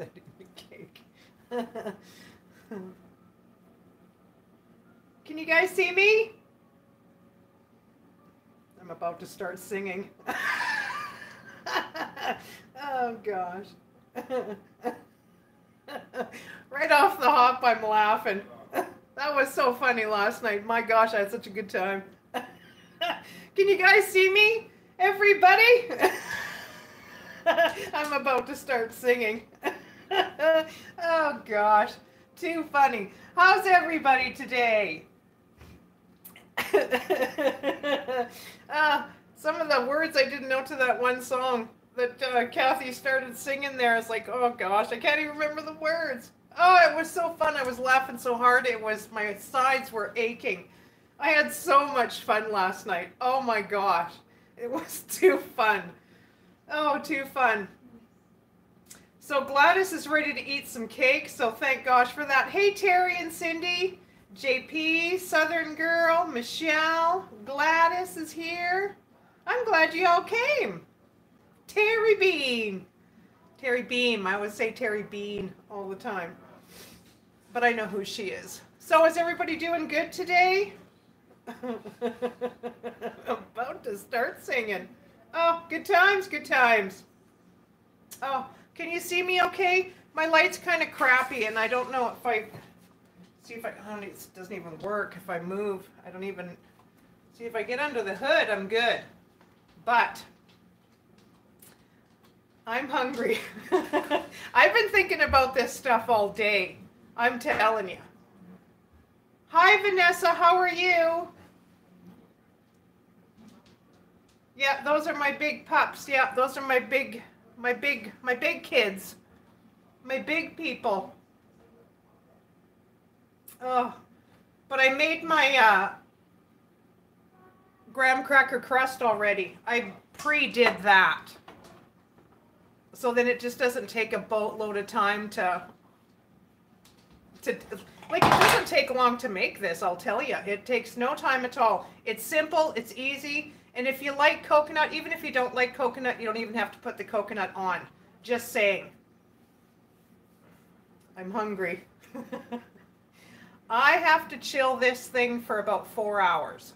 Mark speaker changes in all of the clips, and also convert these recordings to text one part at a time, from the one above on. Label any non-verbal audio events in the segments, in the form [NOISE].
Speaker 1: sending the cake. [LAUGHS] Can you guys see me? I'm about to start singing. [LAUGHS] oh gosh. [LAUGHS] right off the hop, I'm laughing. that was so funny last night. My gosh, I had such a good time. Can you guys see me? Everybody? I'm about to start singing. [LAUGHS] oh gosh, too funny. How's everybody today? [LAUGHS] uh, some of the words I didn't know to that one song that uh, Kathy started singing there. It's like, oh gosh, I can't even remember the words. Oh, it was so fun. I was laughing so hard. It was, my sides were aching. I had so much fun last night. Oh my gosh. It was [LAUGHS] too fun. Oh, too fun. So Gladys is ready to eat some cake. So thank gosh for that. Hey, Terry and Cindy. JP, Southern Girl, Michelle, Gladys is here. I'm glad you all came. Terry Bean. Terry Beam. I would say Terry Bean all the time. But I know who she is. So is everybody doing good today? [LAUGHS] About to start singing. Oh, good times, good times. Oh, can you see me okay? My light's kind of crappy and I don't know if I see if I, oh, it doesn't even work if I move. I don't even, see if I get under the hood, I'm good. But I'm hungry. [LAUGHS] I've been thinking about this stuff all day. I'm telling you. Hi, Vanessa. How are you? Yeah, those are my big pups. Yeah, those are my big, my big, my big kids. My big people. Oh, but I made my uh, graham cracker crust already. I pre-did that. So then it just doesn't take a boatload of time to, to, like it doesn't take long to make this, I'll tell you. It takes no time at all. It's simple, it's easy, and if you like coconut, even if you don't like coconut, you don't even have to put the coconut on. Just saying. I'm hungry. [LAUGHS] I have to chill this thing for about four hours.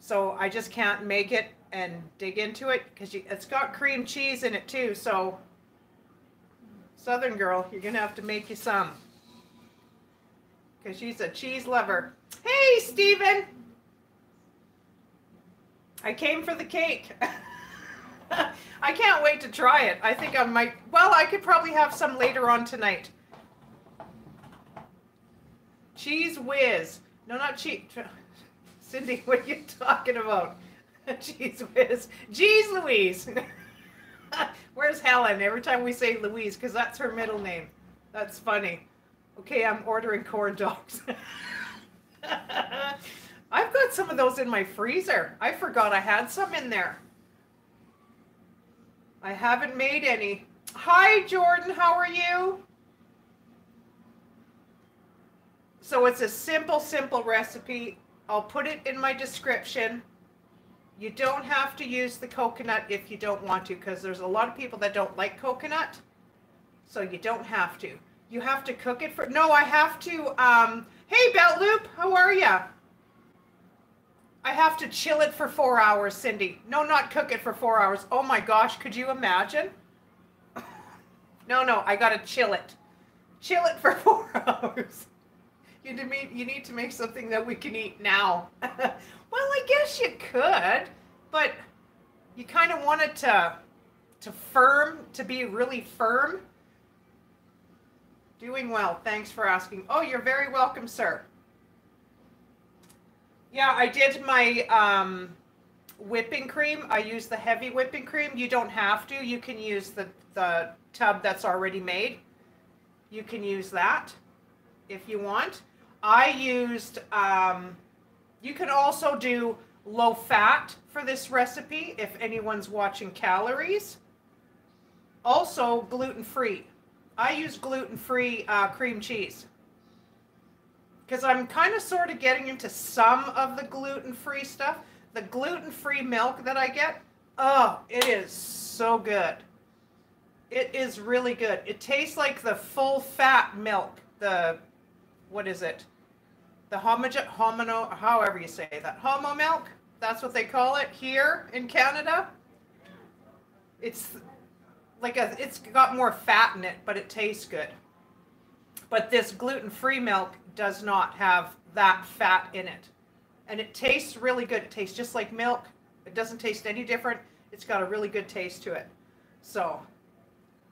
Speaker 1: So I just can't make it and dig into it because it's got cream cheese in it too. So Southern girl, you're going to have to make you some because she's a cheese lover. Hey, Stephen. I came for the cake. [LAUGHS] I can't wait to try it. I think I might, well, I could probably have some later on tonight. Cheese whiz. No, not cheese. [LAUGHS] Cindy, what are you talking about? [LAUGHS] Cheese whiz. Jeez Louise. Where's Helen? Every time we say Louise, because that's her middle name. That's funny. Okay, I'm ordering corn dogs. I've got some of those in my freezer. I forgot I had some in there. I haven't made any. Hi, Jordan. How are you? So it's a simple, simple recipe. I'll put it in my description. You don't have to use the coconut if you don't want to because there's a lot of people that don't like coconut. So you don't have to. You have to cook it for, no, I have to, um, hey, Belt Loop, how are you? I have to chill it for four hours, Cindy. No, not cook it for four hours. Oh my gosh, could you imagine? [LAUGHS] no, no, I got to chill it. Chill it for [LAUGHS] four hours. You need, you need to make something that we can eat now. [LAUGHS] well, I guess you could, but you kind of want it to, to firm, to be really firm. Doing well. Thanks for asking. Oh, you're very welcome, sir. Yeah, I did my um, whipping cream. I use the heavy whipping cream. You don't have to. You can use the, the tub that's already made. You can use that if you want. I used, um, you can also do low fat for this recipe if anyone's watching calories. Also gluten free. I use gluten-free uh, cream cheese because I'm kind of sort of getting into some of the gluten-free stuff. The gluten-free milk that I get, oh, it is so good. It is really good. It tastes like the full fat milk. The what is it? The homogen homino however you say that. Homo milk. That's what they call it here in Canada. It's like a it's got more fat in it, but it tastes good. But this gluten-free milk does not have that fat in it. And it tastes really good. It tastes just like milk. It doesn't taste any different. It's got a really good taste to it. So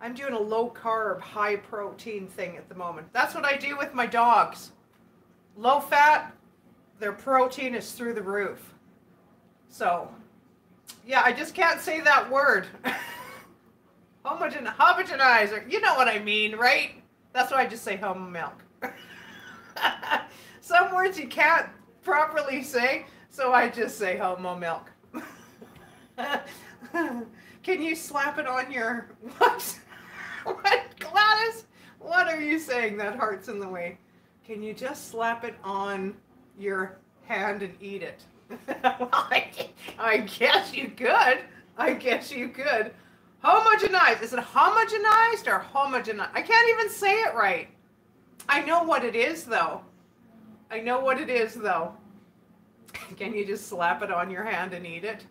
Speaker 1: I'm doing a low carb, high protein thing at the moment. That's what I do with my dogs. Low fat, their protein is through the roof. So, yeah, I just can't say that word. [LAUGHS] Homogen, homogenizer. You know what I mean, right? That's why I just say homo milk. [LAUGHS] Some words you can't properly say, so I just say oh, homo milk. [LAUGHS] Can you slap it on your what? [LAUGHS] What Gladys? What are you saying? That heart's in the way. Can you just slap it on your hand and eat it? well, I, I guess you could. I guess you could. Homogenized. Is it homogenized or homogenized? I can't even say it right. I know what it is though. I know what it is though. Can you just slap it on your hand and eat it?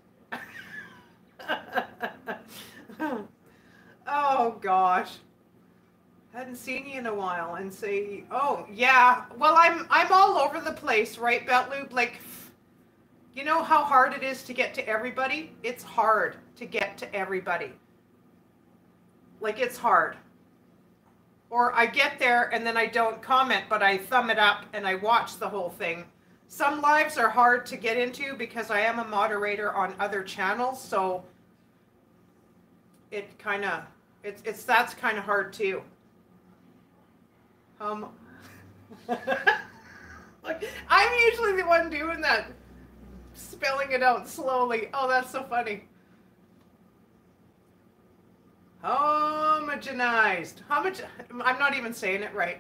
Speaker 1: [LAUGHS] oh gosh. Hadn't seen you in a while and say, "Oh, yeah. Well, I'm I'm all over the place, right, Belt Loop? Like you know how hard it is to get to everybody? It's hard to get to everybody. Like it's hard. Or I get there and then I don't comment, but I thumb it up and I watch the whole thing. Some lives are hard to get into because I am a moderator on other channels, so it kind of it's it's that's kind of hard too. Um, [LAUGHS] like I'm usually the one doing that, spelling it out slowly. Oh, that's so funny. Homogenized. Homogen. I'm not even saying it right.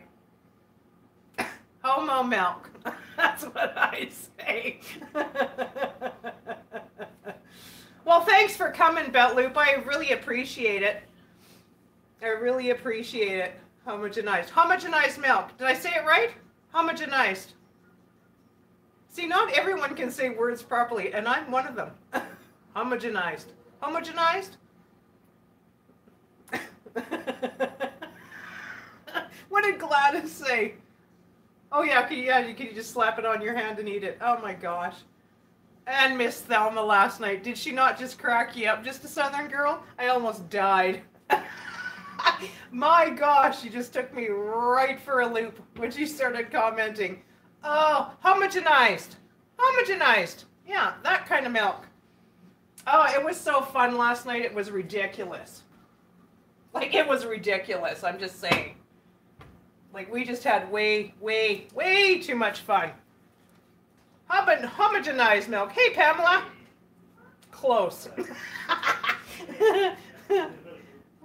Speaker 1: [COUGHS] Homo milk. [LAUGHS] That's what I say. [LAUGHS] well, thanks for coming, Belt Loop. I really appreciate it. I really appreciate it. Homogenized. Homogenized milk. Did I say it right? Homogenized. See, not everyone can say words properly, and I'm one of them. [LAUGHS] Homogenized. Homogenized? [LAUGHS] what did Gladys say? Oh yeah, can you, yeah, can you just slap it on your hand and eat it? Oh my gosh. And Miss Thelma last night, did she not just crack you up? Just a Southern girl? I almost died. [LAUGHS] my gosh, she just took me right for a loop when she started commenting. Oh, homogenized. Homogenized. Yeah, that kind of milk. Oh, it was so fun last night. It was ridiculous. Like it was ridiculous. I'm just saying. Like we just had way, way, way too much fun. Homo- homogenized milk. Hey, Pamela. Close. [LAUGHS]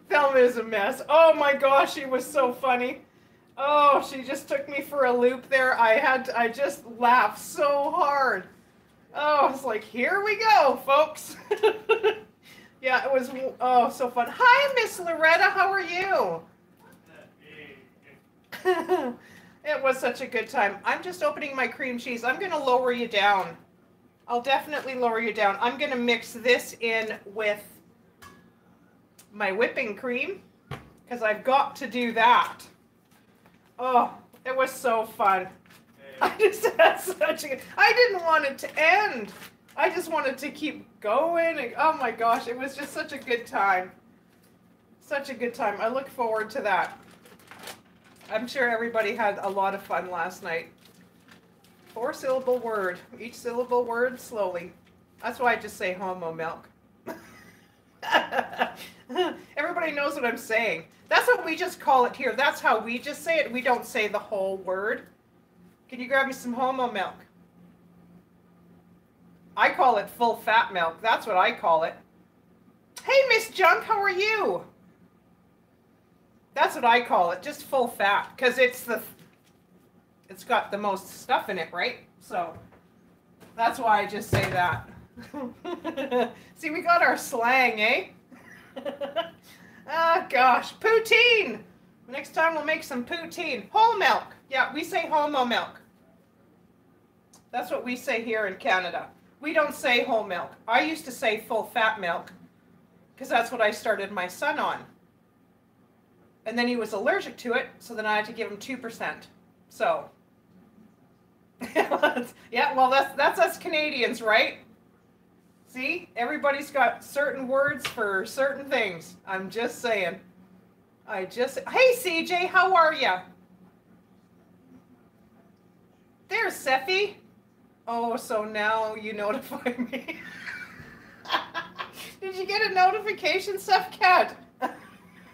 Speaker 1: Thelma is a mess. Oh my gosh, she was so funny. Oh, she just took me for a loop there. I had to, I just laughed so hard. Oh, it's like here we go, folks. [LAUGHS] yeah, it was oh so fun. Hi, Miss Loretta. How are you? [LAUGHS] it was such a good time. I'm just opening my cream cheese. I'm going to lower you down. I'll definitely lower you down. I'm going to mix this in with my whipping cream because I've got to do that. Oh, it was so fun. [LAUGHS] I just had such a I didn't want it to end. I just wanted to keep going. And, oh my gosh, it was just such a good time. Such a good time. I look forward to that. I'm sure everybody had a lot of fun last night. Four syllable word. Each syllable word slowly. That's why I just say homo milk. [LAUGHS] Everybody knows what I'm saying. That's what we just call it here. That's how we just say it. We don't say the whole word. Can you grab me some homo milk? I call it full fat milk. That's what I call it. Hey, Miss Junk, how are you? That's what I call it, just full fat, because it's the, it's got the most stuff in it, right? So that's why I just say that. [LAUGHS] See, we got our slang, eh? oh [LAUGHS] gosh, poutine. Next time we'll make some poutine. Whole milk. Yeah, we say homo milk. That's what we say here in Canada. We don't say whole milk. I used to say full fat milk because that's what I started my son on. And then he was allergic to it, so then I had to give him 2%. So, [LAUGHS] yeah, well, that's, that's us Canadians, right? See, everybody's got certain words for certain things. I'm just saying. I just, hey CJ, how are you? There's Sephi. Oh, so now you notify me. [LAUGHS] Did you get a notification, Seth Cat? [LAUGHS]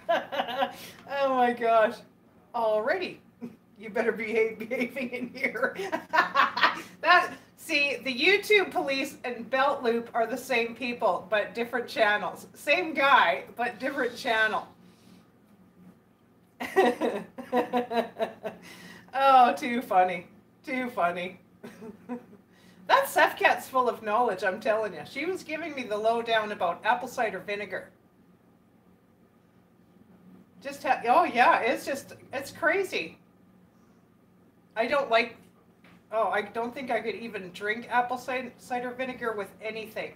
Speaker 1: oh my gosh. Already. You better behave behaving in here. [LAUGHS] that see, the YouTube police and Belt Loop are the same people, but different channels. Same guy, but different channel. oh, too funny. Too funny. That Seth Cat's full of knowledge, I'm telling you. She was giving me the lowdown about apple cider vinegar. Just ha- oh yeah, it's just it's crazy. I don't like. Oh, I don't think I could even drink apple cider vinegar with anything.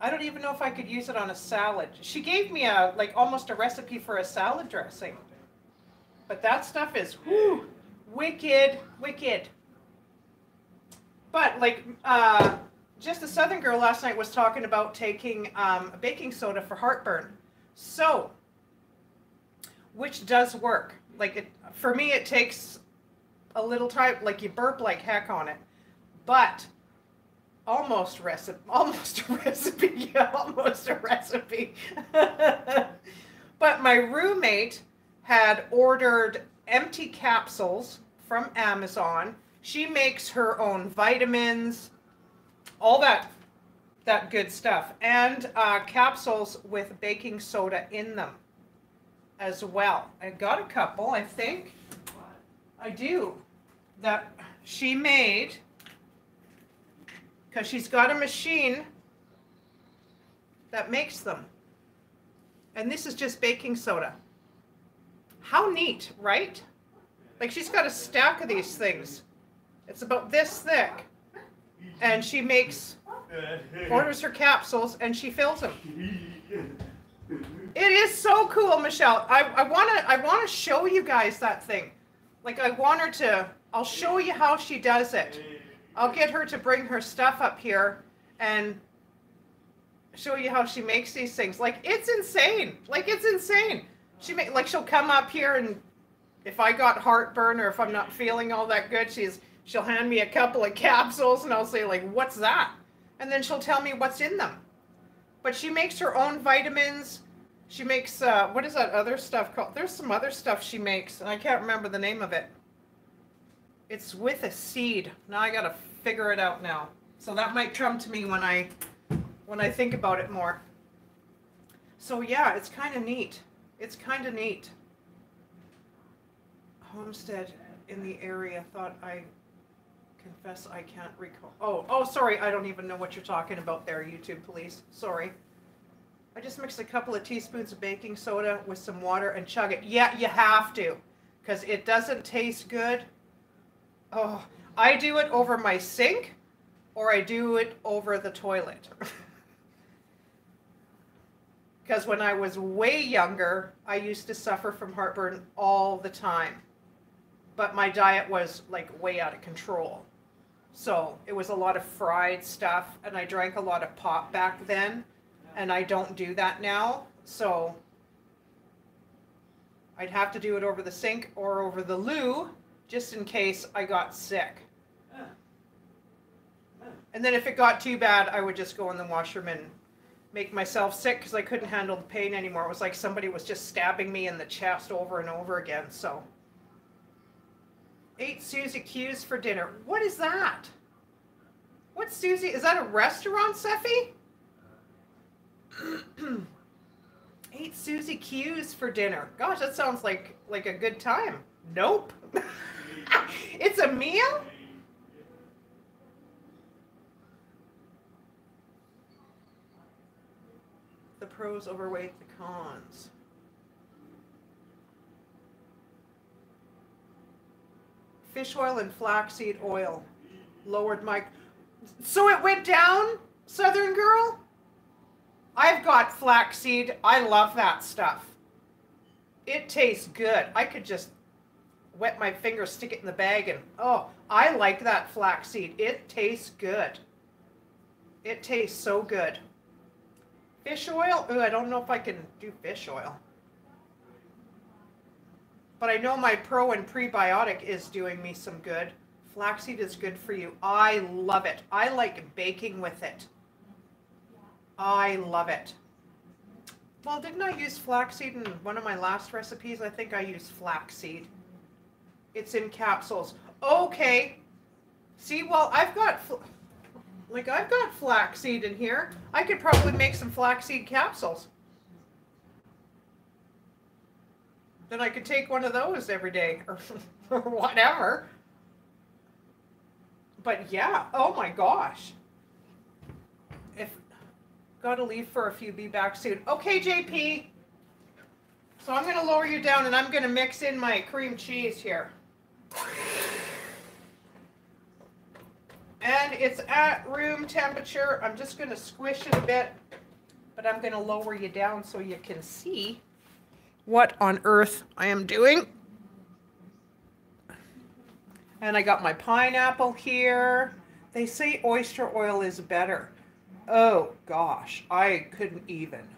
Speaker 1: I don't even know if I could use it on a salad. She gave me a like almost a recipe for a salad dressing. But that stuff is whoo, wicked, wicked. But like uh, just a southern girl last night was talking about taking um, baking soda for heartburn. So, which does work. Like it, for me, it takes a little time. Like you burp like heck on it, but almost recipe, [LAUGHS] almost a recipe, [LAUGHS] yeah, almost a recipe. [LAUGHS] but my roommate had ordered empty capsules from Amazon. She makes her own vitamins, all that that good stuff, and uh, capsules with baking soda in them as well. I got a couple, I think. I do. That she made because she's got a machine that makes them. And this is just baking soda. How neat, right? Like she's got a stack of these things. It's about this thick. And she makes, orders her capsules and she fills them. It is so cool, Michelle. I, I wanna I wanna show you guys that thing. Like I want her to I'll show you how she does it. I'll get her to bring her stuff up here and show you how she makes these things. Like it's insane. Like it's insane. She make like she'll come up here and if I got heartburn or if I'm not feeling all that good, she's she'll hand me a couple of capsules and I'll say like, "What's that?" And then she'll tell me what's in them. But she makes her own vitamins. She makes uh, what is that other stuff called? There's some other stuff she makes, and I can't remember the name of it. It's with a seed. Now I gotta figure it out now. So that might come to me when I when I think about it more. So yeah, it's kind of neat. It's kind of neat. Homestead in the area thought I confess I can't recall. Oh, oh, sorry. I don't even know what you're talking about there, YouTube police. Sorry. I just mixed a couple of teaspoons of baking soda with some water and chug it. Yeah, you have to because it doesn't taste good Oh, I do it over my sink or I do it over the toilet. [LAUGHS] Because when I was way younger, I used to suffer from heartburn all the time. But my diet was like way out of control. So it was a lot of fried stuff, and I drank a lot of pop back then, and I don't do that now. So I'd have to do it over the sink or over the loo just in case I got sick. And then if it got too bad, I would just go in the washroom and make myself sick because I couldn't handle the pain anymore. It was like somebody was just stabbing me in the chest over and over again. So, ate Susie Q's for dinner. What is that? What's Susie? Is that a restaurant, Seffi? [CLEARS THROAT] ate Susie Q's for dinner. Gosh, that sounds like like a good time. Nope. [LAUGHS] it's a meal? the pros overweight the cons. Fish oil and flaxseed oil lowered my. So it went down, Southern Girl? I've got flaxseed. I love that stuff. It tastes good. I could just wet my finger, stick it in the bag, and oh, I like that flaxseed. It tastes good. It tastes so good. Fish oil? Ooh, I don't know if I can do fish oil. But I know my pro and prebiotic is doing me some good. Flaxseed is good for you. I love it. I like baking with it. I love it. Well, didn't I use flaxseed in one of my last recipes? I think I used flaxseed. It's in capsules. Okay. See, well, I've got, like, I've got flaxseed in here. I could probably make some flaxseed capsules. Then I could take one of those every day or, [LAUGHS] or whatever. But yeah, oh my gosh. If gotta leave for a few, be back soon. Okay, JP. So I'm gonna lower you down and I'm gonna mix in my cream cheese here. And it's at room temperature. I'm just gonna squish it a bit, but I'm gonna lower you down so you can see what on earth I am doing. And I got my pineapple here. They say oyster oil is better. Oh gosh, I couldn't even.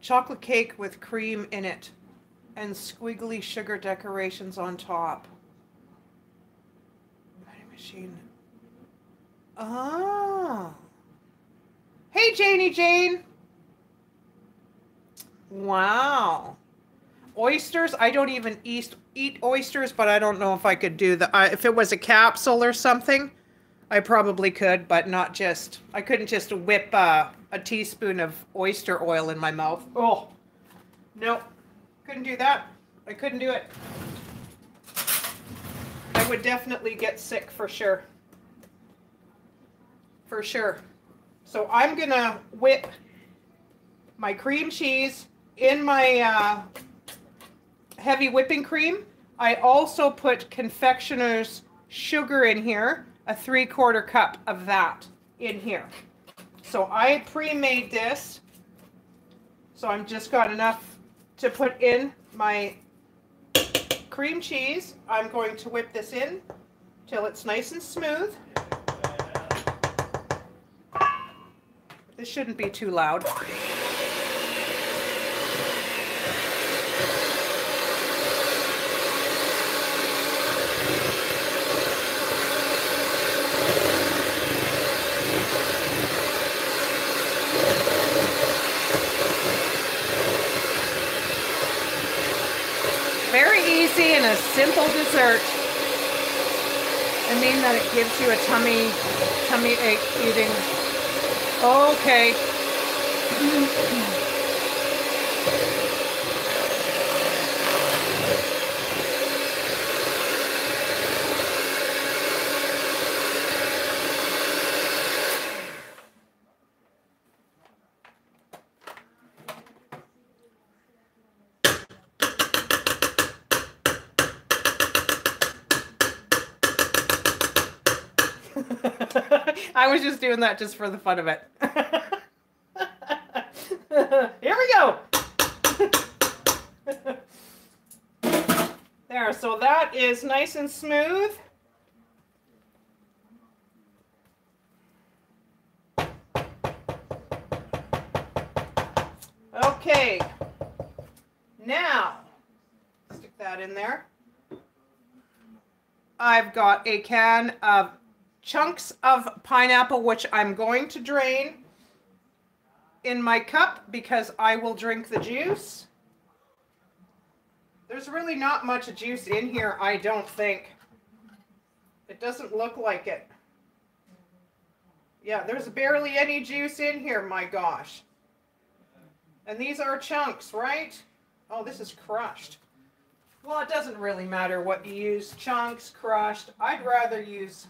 Speaker 1: Chocolate cake with cream in it and squiggly sugar decorations on top. machine. Oh. Hey, Janie Jane. Wow. Oysters, I don't even eat, eat oysters, but I don't know if I could do the, if it was a capsule or something, I probably could, but not just, I couldn't just whip uh, a teaspoon of oyster oil in my mouth. Oh, no, couldn't do that. I couldn't do it. I would definitely get sick for sure. For sure. So I'm gonna whip my cream cheese in my uh, heavy whipping cream. I also put confectioner's sugar in here, a three quarter cup of that in here. So I pre-made this. So I'm just got enough to put in my cream cheese. I'm going to whip this in till it's nice and smooth. This shouldn't be too loud. Easy and a simple dessert. I mean that it gives you a tummy, tummy ache eating. Okay. [CLEARS THROAT] I was just doing that just for the fun of it. [LAUGHS] Here we go. there, so that is nice and smooth. Okay, now stick that in there. I've got a can of chunks of pineapple, which I'm going to drain in my cup because I will drink the juice. There's really not much juice in here, I don't think. It doesn't look like it. Yeah, there's barely any juice in here, my gosh. And these are chunks, right? Oh, this is crushed. Well, it doesn't really matter what you use, chunks, crushed. I'd rather use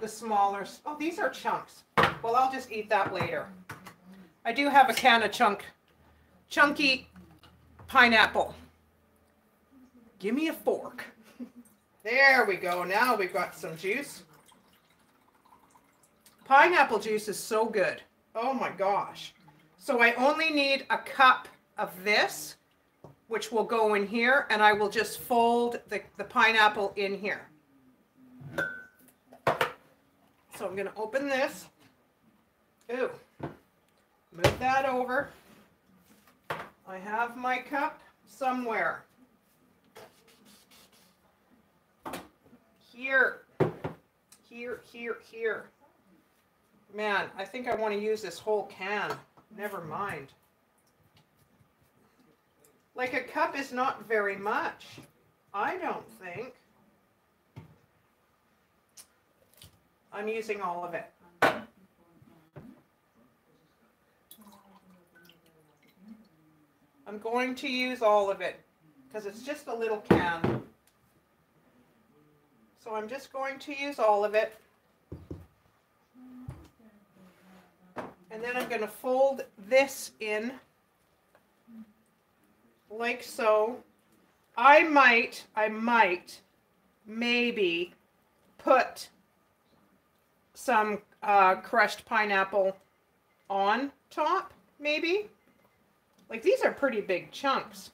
Speaker 1: the smaller, oh, these are chunks. Well, I'll just eat that later. I do have a can of chunk, chunky pineapple. Give me a fork. There we go. Now we've got some juice. Pineapple juice is so good. Oh my gosh. So I only need a cup of this, which will go in here, and I will just fold the, the pineapple in here. So I'm going to open this. Ooh. Move that over. I have my cup somewhere. Here. Here, here, here. Man, I think I want to use this whole can. Never mind. Like a cup is not very much. I don't think. I'm using all of it. I'm going to use all of it because it's just a little can. So I'm just going to use all of it. And then I'm going to fold this in like so. I might, I might, maybe put some uh, crushed pineapple on top, maybe. Like these are pretty big chunks.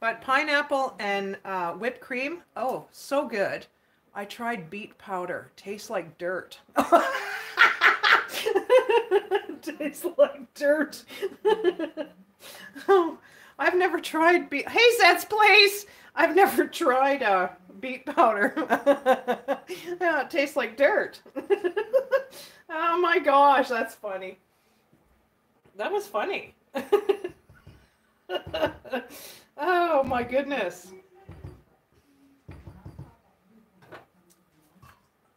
Speaker 1: But pineapple and uh, whipped cream, oh, so good. I tried beet powder. Tastes like dirt. [LAUGHS] Tastes like dirt. [LAUGHS] oh, I've never tried beet. Hey, Zets Place! I've never tried uh, beet powder. [LAUGHS] it tastes like dirt. [LAUGHS] oh my gosh, that's funny. That was funny. [LAUGHS] oh my goodness.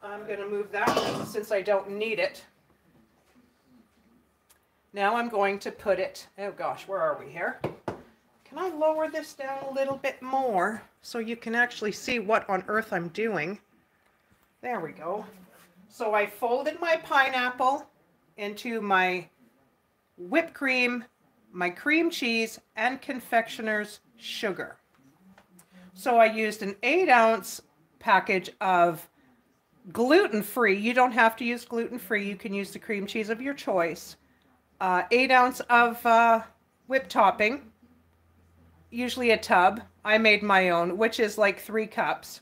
Speaker 1: I'm going to move that one since I don't need it. Now I'm going to put it, oh gosh, where are we here? Can I lower this down a little bit more so you can actually see what on earth I'm doing? There we go. So I folded my pineapple into my whipped cream, my cream cheese, and confectioner's sugar. So I used an 8 ounce package of gluten-free. You don't have to use gluten-free. You can use the cream cheese of your choice. Uh, 8 ounce of uh, whipped topping, usually a tub. I made my own, which is like three cups.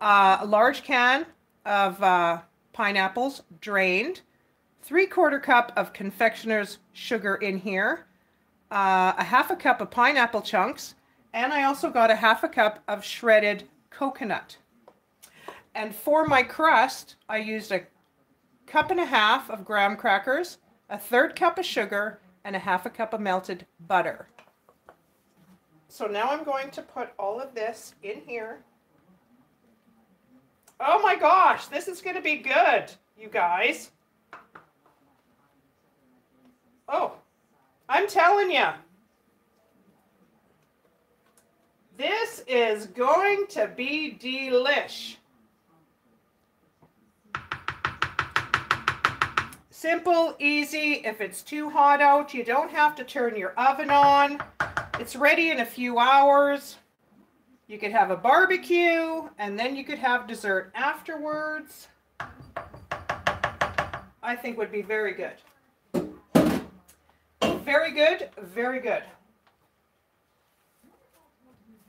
Speaker 1: Uh, a large can of uh, pineapples, drained three quarter cup of confectioner's sugar in here, uh, a half a cup of pineapple chunks, and I also got a half a cup of shredded coconut. And for my crust, I used a cup and a half of graham crackers, a third cup of sugar, and a half a cup of melted butter. So now I'm going to put all of this in here. Oh my gosh, this is going to be good, you guys. Oh, I'm telling you. This is going to be delish. Simple, easy. If it's too hot out, you don't have to turn your oven on. It's ready in a few hours. You could have a barbecue and then you could have dessert afterwards. I think would be very good very good, very good.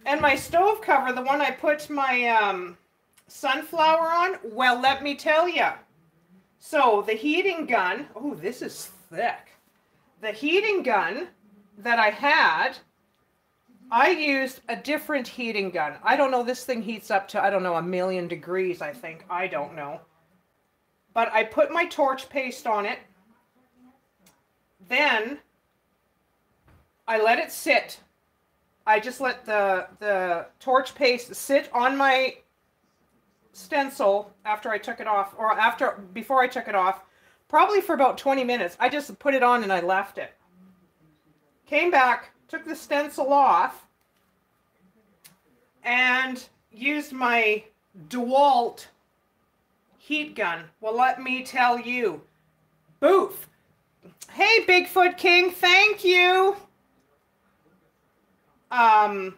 Speaker 1: And my stove cover, the one I put my um, sunflower on, well, let me tell you. So the heating gun, oh, this is thick. The heating gun that I had, I used a different heating gun. I don't know, this thing heats up to, I don't know, a million degrees, I think. I don't know. But I put my torch paste on it. Then I let it sit. I just let the, the torch paste sit on my stencil after I took it off, or after, before I took it off, probably for about 20 minutes. I just put it on and I left it. Came back, took the stencil off, and used my DeWalt heat gun. Well, let me tell you, Boof. Hey, Bigfoot King, thank you. Um,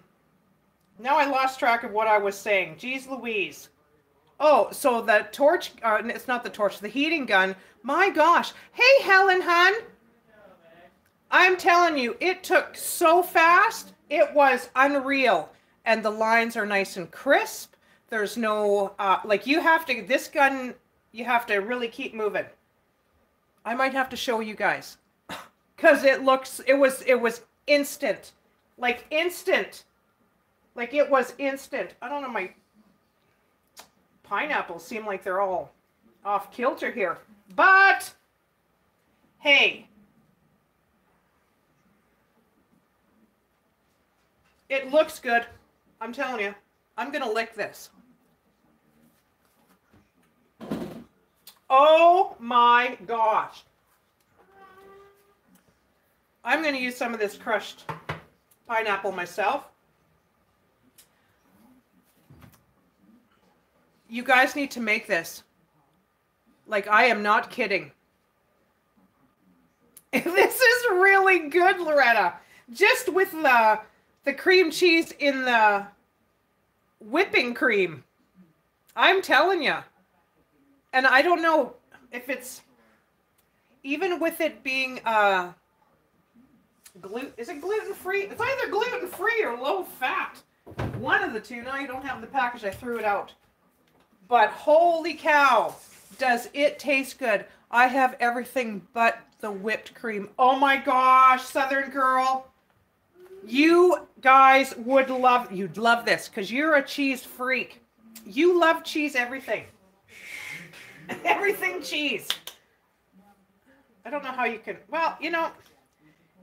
Speaker 1: now I lost track of what I was saying. Jeez Louise. Oh, so the torch, uh, it's not the torch, the heating gun. My gosh. Hey, Helen Hun. I'm telling you, it took so fast. It was unreal. And the lines are nice and crisp. There's no, uh, like you have to, this gun, you have to really keep moving. I might have to show you guys [LAUGHS] because it looks, it was, it was instant, like instant, like it was instant. I don't know, my pineapples seem like they're all off kilter here, but hey, it looks good. I'm telling you, I'm going to lick this. Oh my gosh. I'm going to use some of this crushed pineapple myself. You guys need to make this. Like, I am not kidding. [LAUGHS] This is really good, Loretta. Just with the the cream cheese in the whipping cream. I'm telling you. And I don't know if it's even with it being uh gluten is it gluten free? It's either gluten free or low fat. One of the two. Now you don't have the package. I threw it out. But holy cow, does it taste good. I have everything but the whipped cream. Oh my gosh, Southern girl. You guys would love, you'd love this because you're a cheese freak. You love cheese everything. [LAUGHS] everything cheese. I don't know how you can, well, you know,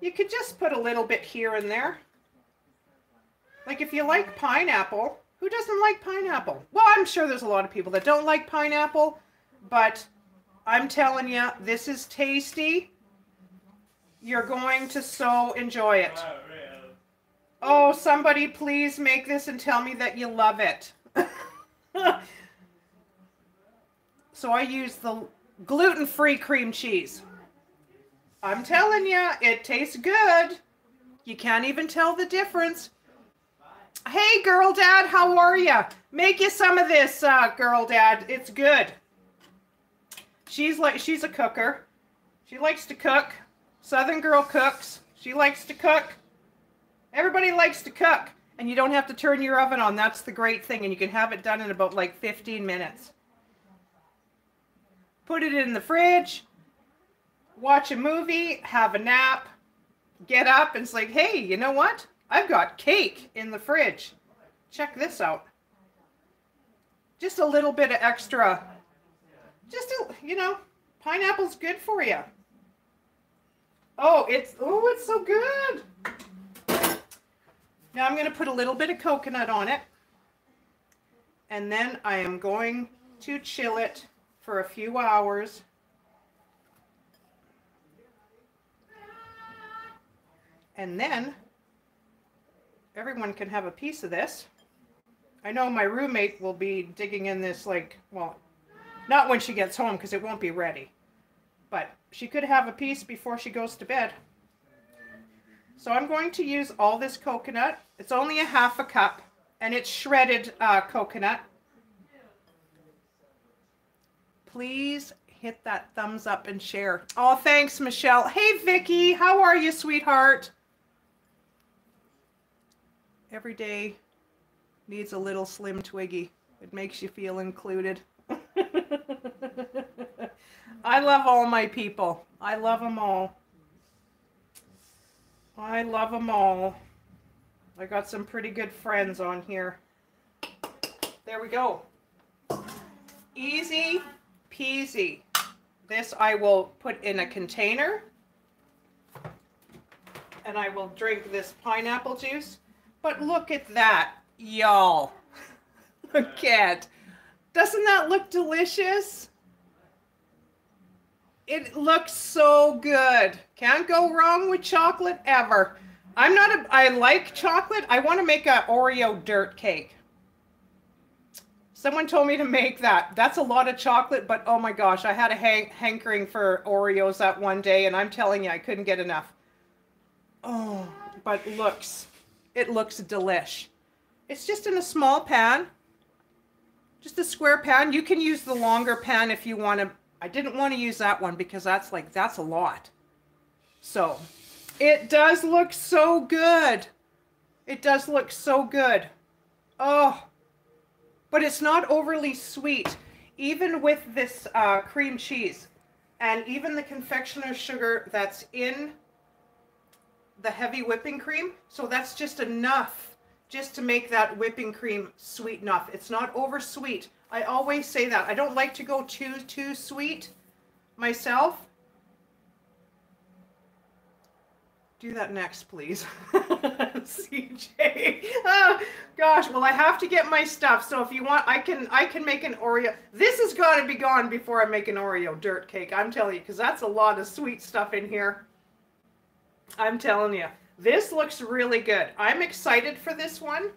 Speaker 1: you could just put a little bit here and there. Like if you like pineapple, who doesn't like pineapple? Well, I'm sure there's a lot of people that don't like pineapple, but I'm telling you, this is tasty. You're going to so enjoy it. Oh, somebody please make this and tell me that you love it. [LAUGHS] so I use the gluten-free cream cheese. I'm telling you, it tastes good. You can't even tell the difference. Hey, girl dad, how are you? Make you some of this, uh, girl dad. It's good. She's like, she's a cooker. She likes to cook. Southern girl cooks. She likes to cook. Everybody likes to cook. And you don't have to turn your oven on. That's the great thing. And you can have it done in about like 15 minutes. Put it in the fridge. Watch a movie. Have a nap. Get up and it's like, hey, you know what? I've got cake in the fridge. Check this out. Just a little bit of extra. Just, a, you know, pineapple's good for you. Oh, it's, oh, it's so good. Now I'm going to put a little bit of coconut on it. And then I am going to chill it for a few hours. And then everyone can have a piece of this. I know my roommate will be digging in this like, well, not when she gets home because it won't be ready. But she could have a piece before she goes to bed. So I'm going to use all this coconut. It's only a half a cup and it's shredded uh, coconut. Please hit that thumbs up and share. Oh, thanks, Michelle. Hey, Vicky, how are you, sweetheart? Every day needs a little slim twiggy. It makes you feel included. [LAUGHS] I love all my people. I love them all. I love them all. I got some pretty good friends on here. There we go. Easy peasy. This I will put in a container. And I will drink this pineapple juice. But look at that, y'all. [LAUGHS] Look at. Doesn't that look delicious? It looks so good. Can't go wrong with chocolate ever. I'm not a, I like chocolate. I want to make a Oreo dirt cake. Someone told me to make that. That's a lot of chocolate, but oh my gosh, I had a hank- hankering for Oreos that one day, and I'm telling you, I couldn't get enough. Oh, but looks, it looks delish. It's just in a small pan, just a square pan. You can use the longer pan if you want to. I didn't want to use that one because that's like, that's a lot. So it does look so good. It does look so good. Oh, but it's not overly sweet, even with this uh, cream cheese and even the confectioner's sugar that's in the heavy whipping cream. So that's just enough just to make that whipping cream sweet enough. It's not over sweet. I always say that. I don't like to go too, too sweet myself. Do that next, please. [LAUGHS] CJ. Oh, gosh, well I have to get my stuff. So if you want, I can I can make an Oreo. This has got to be gone before I make an Oreo dirt cake. I'm telling you, because that's a lot of sweet stuff in here. I'm telling you. This looks really good. I'm excited for this one.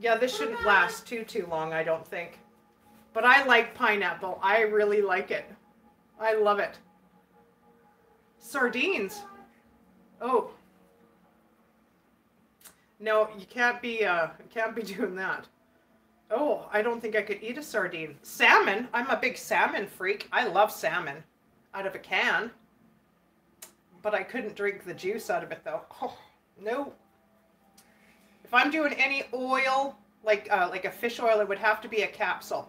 Speaker 1: Yeah, this shouldn't last too, too long, I don't think. But I like pineapple. I really like it. I love it. Sardines. Oh. No, you can't be uh can't be [LAUGHS] doing that. Oh, I don't think I could eat a sardine. Salmon. I'm a big salmon freak. I love salmon out of a can. But I couldn't drink the juice out of it though. Oh, no. I'm doing any oil, like uh, like a fish oil, it would have to be a capsule.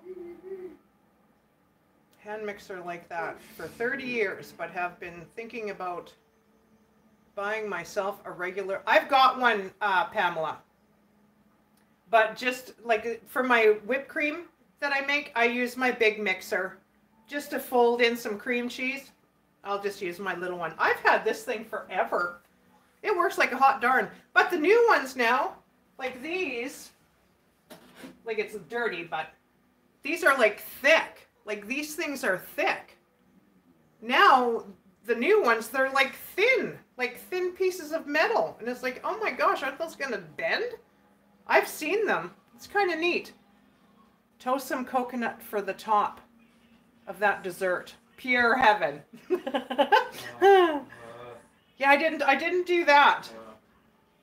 Speaker 1: Hand mixer like that for 30 years, but have been thinking about buying myself a regular. I've got one, uh, Pamela. But just like for my whipped cream that I make, I use my big mixer just to fold in some cream cheese. I'll just use my little one. I've had this thing forever. It works like a hot darn. But the new ones now, like these, like it's dirty, but these are like thick. Like these things are thick. Now the new ones, they're like thin, like thin pieces of metal. And it's like, oh my gosh, aren't those going to bend? I've seen them. It's kind of neat. Toast some coconut for the top of that dessert. Pure heaven. [LAUGHS] [LAUGHS] yeah, I didn't I didn't do that.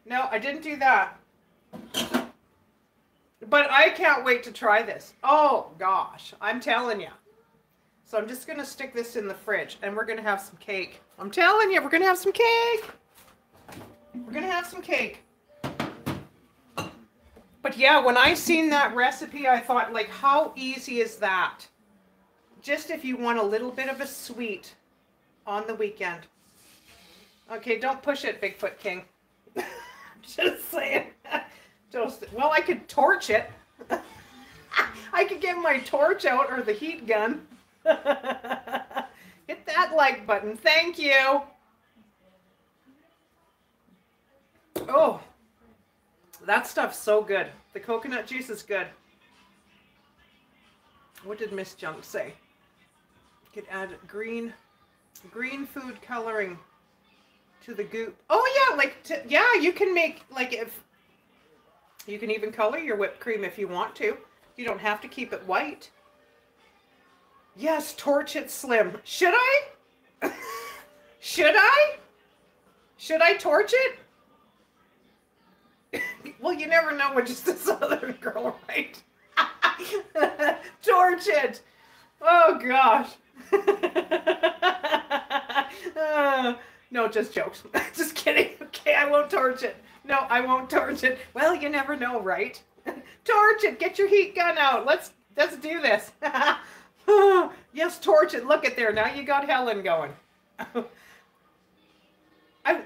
Speaker 1: No, I didn't do that. But I can't wait to try this. Oh gosh, I'm telling you. So I'm just going to stick this in the fridge and we're going to have some cake. I'm telling you, we're going to have some cake. We're going to have some cake. But yeah, when I seen that recipe, I thought like, how easy is that? Just if you want a little bit of a sweet on the weekend. Okay, don't push it, Bigfoot King. [LAUGHS] just saying. It. Well, I could torch it. [LAUGHS] I could get my torch out or the heat gun. [LAUGHS] Hit that like button. Thank you. Oh, that stuff's so good. The coconut juice is good. What did Miss Junk say? You could add green, green food coloring to the goop. Oh yeah, like to, yeah, you can make like if you can even color your whipped cream if you want to. You don't have to keep it white. Yes, torch it slim. Should I? [LAUGHS] Should I? Should I torch it? [LAUGHS] well, you never know what just a [LAUGHS] southern girl, right? torch it. Oh gosh. uh, no, just jokes. [LAUGHS] just kidding. [LAUGHS] Okay, I won't torch it. No, I won't torch it. Well, you never know, right? [LAUGHS] torch it. Get your heat gun out. Let's let's do this. yes, torch it. Look at there. Now you got Helen going. I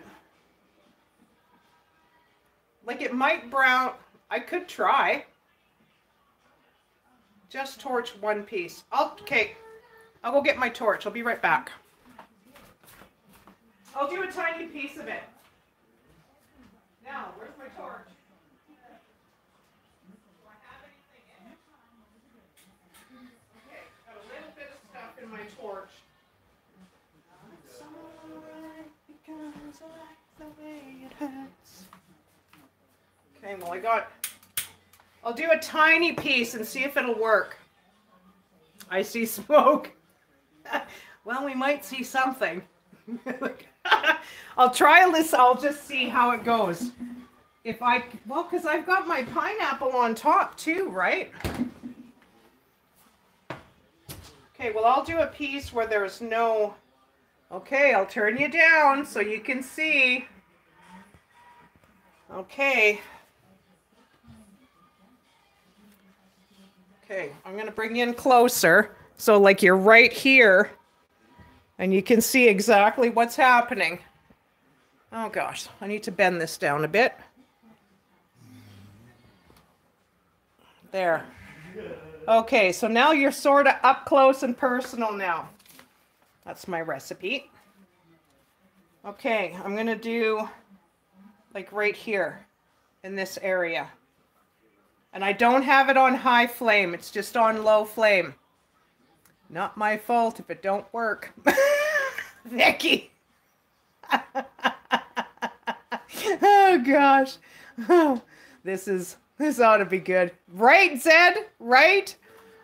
Speaker 1: like it might brown. I could try. Just torch one piece. I'll okay. I'll go get my torch. I'll be right back. I'll do a tiny piece of it. Now, where's my torch? Okay, got a little bit of stuff in my torch. Okay, well I got I'll do a tiny piece and see if it'll work. I see [LAUGHS] smoke. well, we might see something. [LAUGHS] [LAUGHS] I'll try this. I'll just see how it goes. If I, well, because I've got my pineapple on top too, right? Okay, well, I'll do a piece where there's no, okay, I'll turn you down so you can see. Okay. Okay, I'm going to bring you in closer. So like you're right here and you can see exactly what's happening. Oh gosh, I need to bend this down a bit. There. Okay, so now you're sort of up close and personal now. That's my recipe. Okay, I'm going to do like right here in this area. And I don't have it on high flame. It's just on low flame. Not my fault if it don't work. [LAUGHS] Vicky. [LAUGHS] oh gosh. Oh, [SIGHS] this is this ought to be good. Right, Zed? Right?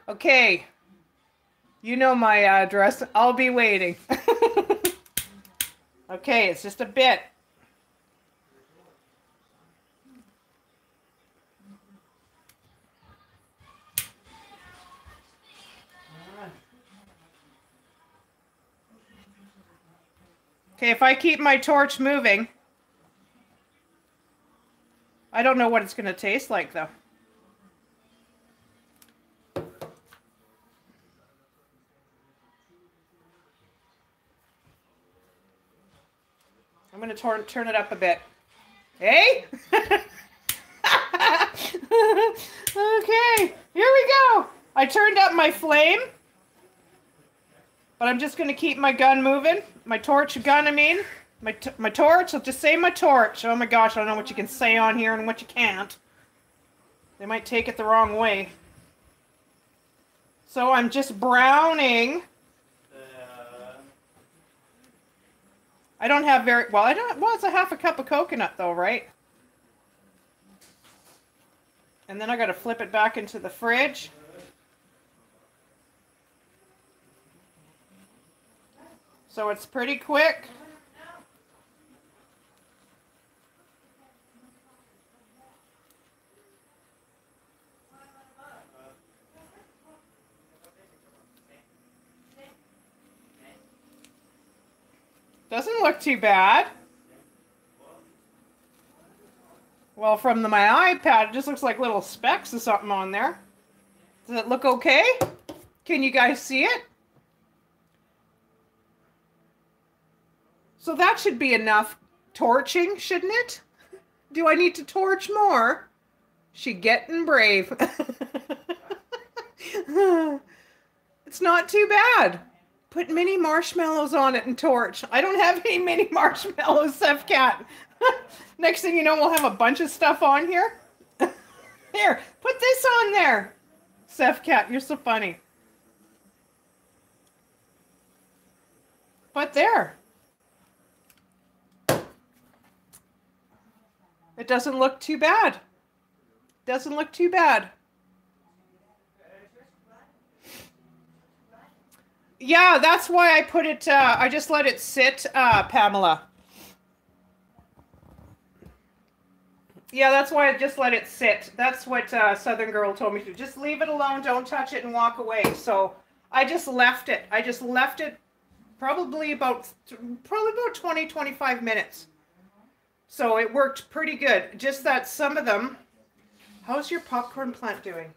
Speaker 1: Okay. You know my address. I'll be waiting. [LAUGHS] okay, it's just a bit. Okay, if I keep my torch moving, I don't know what it's going to taste like, though. I'm going to turn it up a bit. Hey? [LAUGHS] okay, here we go. I turned up my flame. But I'm just going to keep my gun moving. My torch gun, I mean. My, my torch. I'll just say my torch. Oh my gosh, I don't know what you can say on here and what you can't. They might take it the wrong way. So I'm just browning. I don't have very, well, I don't, well, it's a half a cup of coconut though, right? And then I got to flip it back into the fridge. So it's pretty quick. Doesn't look too bad. Well, from the, my iPad, it just looks like little specks of something on there. Does it look okay? Can you guys see it? So that should be enough torching, shouldn't it? Do I need to torch more? She getting brave. [LAUGHS] it's not too bad. Put mini marshmallows on it and torch. I don't have any mini marshmallows, Seth Cat. [LAUGHS] Next thing you know, we'll have a bunch of stuff on here. [LAUGHS] here, put this on there. Seth Cat, you're so funny. But there. It doesn't look too bad. Doesn't look too bad. Yeah, that's why I put it, uh, I just let it sit, uh, Pamela. Yeah, that's why I just let it sit. That's what uh, Southern Girl told me to. Just leave it alone, don't touch it, and walk away. So I just left it. I just left it probably about, probably about 20, 25 minutes. So it worked pretty good. Just that some of them. How's your popcorn plant doing?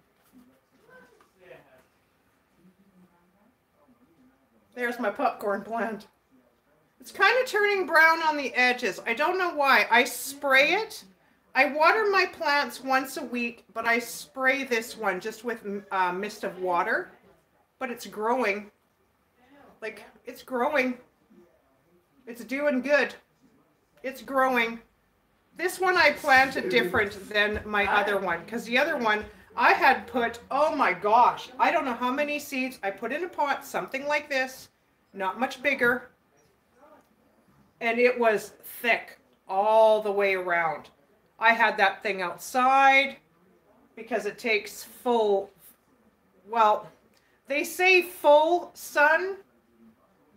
Speaker 1: There's my popcorn plant. It's kind of turning brown on the edges. I don't know why. I spray it. I water my plants once a week, but I spray this one just with uh, mist of water. But it's growing. Like, it's growing. It's doing good. It's growing. This one I planted different than my other one because the other one I had put, oh my gosh, I don't know how many seeds I put in a pot, something like this, not much bigger. And it was thick all the way around. I had that thing outside. because it takes full, well, they say full sun,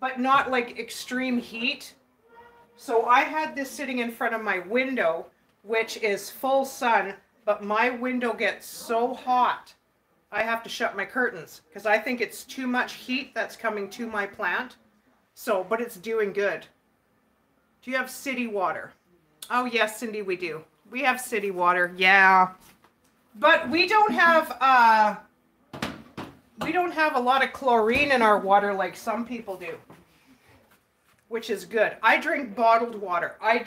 Speaker 1: but not like extreme heat. So I had this sitting in front of my window, which is full sun, but my window gets so hot, I have to shut my curtains because I think it's too much heat that's coming to my plant. So, but it's doing good. Do you have city water? Oh, yes, Cindy, we do. We have city water. Yeah. But we don't have uh we don't have a lot of chlorine in our water like some people do. Which is good. I drink bottled water. I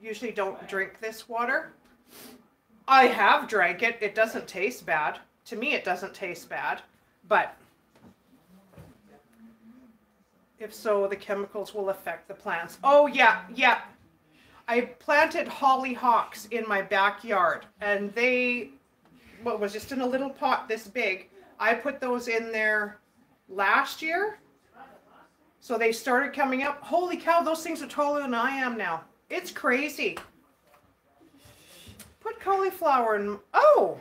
Speaker 1: usually don't drink this water. I have drank it. It doesn't taste bad. To me it doesn't taste bad, but if so, the chemicals will affect the plants. Oh yeah, yeah. I planted hollyhocks in my backyard and they what was just in a little pot this big. I put those in there last year. So they started coming up. Holy cow, those things are taller than I am now. It's crazy. Put cauliflower in. Oh!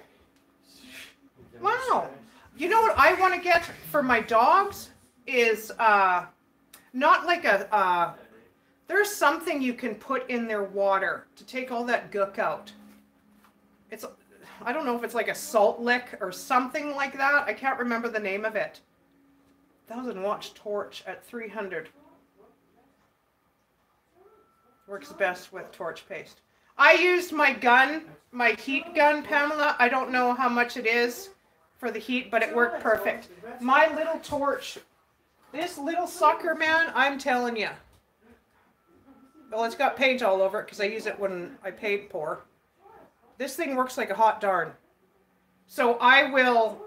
Speaker 1: Wow. You know what I want to get for my dogs is uh, not like a, uh, there's something you can put in their water to take all that gook out. It's, I don't know if it's like a salt lick or something like that. I can't remember the name of it. Thousand watch torch at 300. Works best with torch paste. I used my gun, my heat gun, Pamela. I don't know how much it is for the heat, but it worked perfect. My little torch this little sucker, man, I'm telling you. Well, it's got paint all over it because I use it when I paint pour. This thing works like a hot darn. So I will,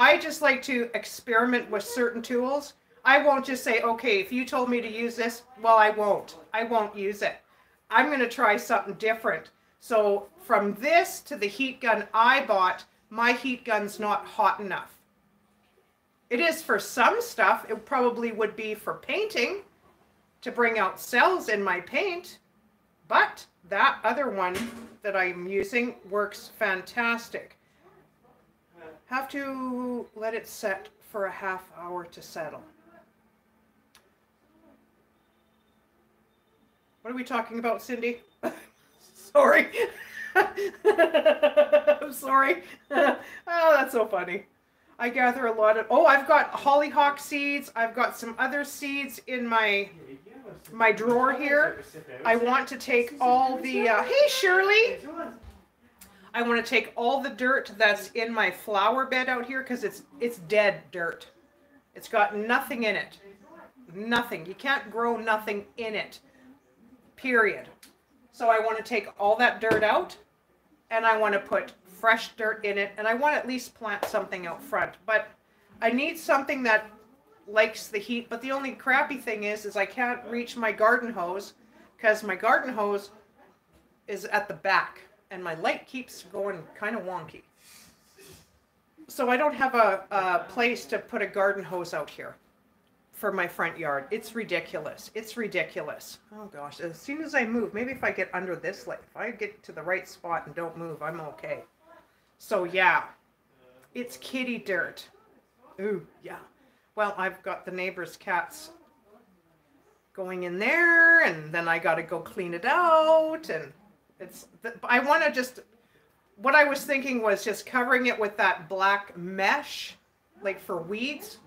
Speaker 1: I just like to experiment with certain tools. I won't just say, okay, if you told me to use this, well, I won't. I won't use it. I'm going to try something different. So from this to the heat gun I bought, my heat gun's not hot enough. It is for some stuff. It probably would be for painting to bring out cells in my paint. But that other one that I'm using works fantastic. To let it set for a half hour to settle. What are we talking about, Cindy? [LAUGHS] sorry. [LAUGHS] I'm sorry. [LAUGHS] oh, that's so funny. I gather a lot of, oh, I've got hollyhock seeds. I've got some other seeds in my my drawer here. I want to take all the, uh, hey Shirley. I want to take all the dirt that's in my flower bed out here because it's it's dead dirt. It's got nothing in it. Nothing. You can't grow nothing in it. Period. So I want to take all that dirt out and I want to put fresh dirt in it, and I want to at least plant something out front. But I need something that likes the heat. But the only crappy thing is, is I can't reach my garden hose because my garden hose is at the back, and my light keeps going kind of wonky. So I don't have a, a place to put a garden hose out here for my front yard. It's ridiculous. It's ridiculous. Oh gosh, as soon as I move, maybe if I get under this light, if I get to the right spot and don't move, I'm okay. So yeah, it's kitty dirt. Ooh, yeah. Well, I've got the neighbor's cats going in there and then I got to go clean it out and it's I want to just what I was thinking was just covering it with that black mesh like for weeds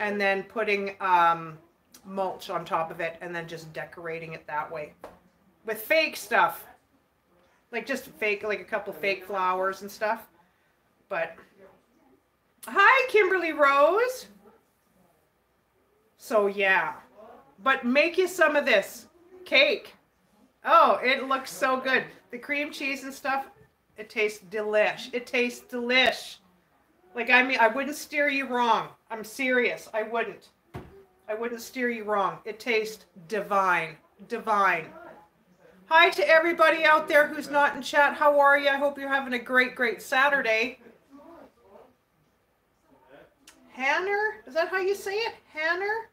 Speaker 1: and then putting um, mulch on top of it and then just decorating it that way with fake stuff like just fake like a couple fake flowers and stuff but hi, Kimberly Rose. So yeah, but make you some of this cake. Oh, it looks so good. The cream cheese and stuff, it tastes delish. It tastes delish. Like, I mean, I wouldn't steer you wrong. I'm serious. I wouldn't. I wouldn't steer you wrong. It tastes divine. Divine. Hi to everybody out there who's not in chat. How are you? I hope you're having a great, great Saturday. Hanner? Is that how you say it? Hanner?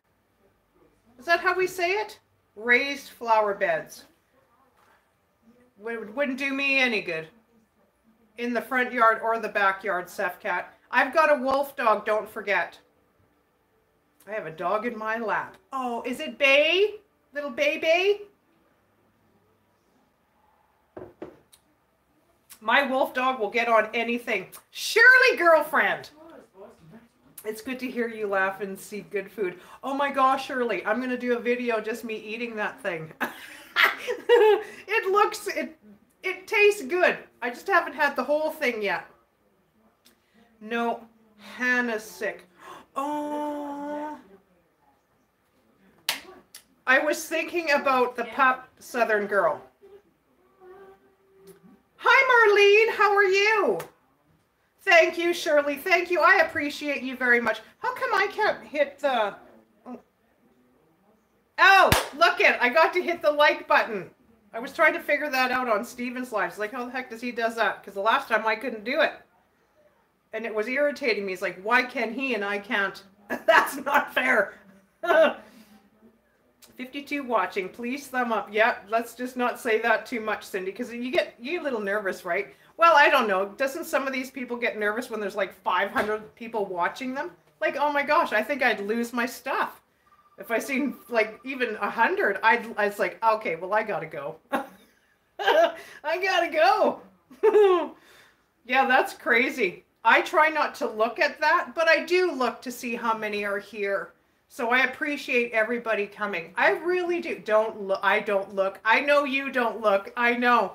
Speaker 1: Is that how we say it? Raised flower beds. Wouldn't do me any good. in the front yard or the backyard, Seth Cat. I've got a wolf dog, don't forget. I have a dog in my lap. Oh, is it Bay? Little baby? My wolf dog will get on anything. Shirley, girlfriend. It's good to hear you laugh and see good food. Oh my gosh, Shirley, I'm going to do a video just me eating that thing. [LAUGHS] [LAUGHS] it looks, it, it tastes good. I just haven't had the whole thing yet. No, Hannah's sick. Oh. [GASPS] I was thinking about the pup Southern girl. Hi, Marlene. How are you? Thank you, Shirley. Thank you. I appreciate you very much. How come I can't hit the... Oh, look it. I got to hit the like button. I was trying to figure that out on Steven's lives. Like, how the heck does he does that? Because the last time I couldn't do it. And it was irritating me. He's like, why can he and I can't? [LAUGHS] That's not fair. [LAUGHS] 52 watching. Please thumb up. Yeah, let's just not say that too much, Cindy, because you get you get a little nervous, right? Well, I don't know. Doesn't some of these people get nervous when there's like 500 people watching them? Like, oh my gosh, I think I'd lose my stuff. If I seen like even a hundred, I'd I was like, okay, well I gotta go. [LAUGHS] I gotta go. [LAUGHS] yeah, that's crazy. I try not to look at that, but I do look to see how many are here. So I appreciate everybody coming. I really do. Don't look. I don't look. I know you don't look. I know.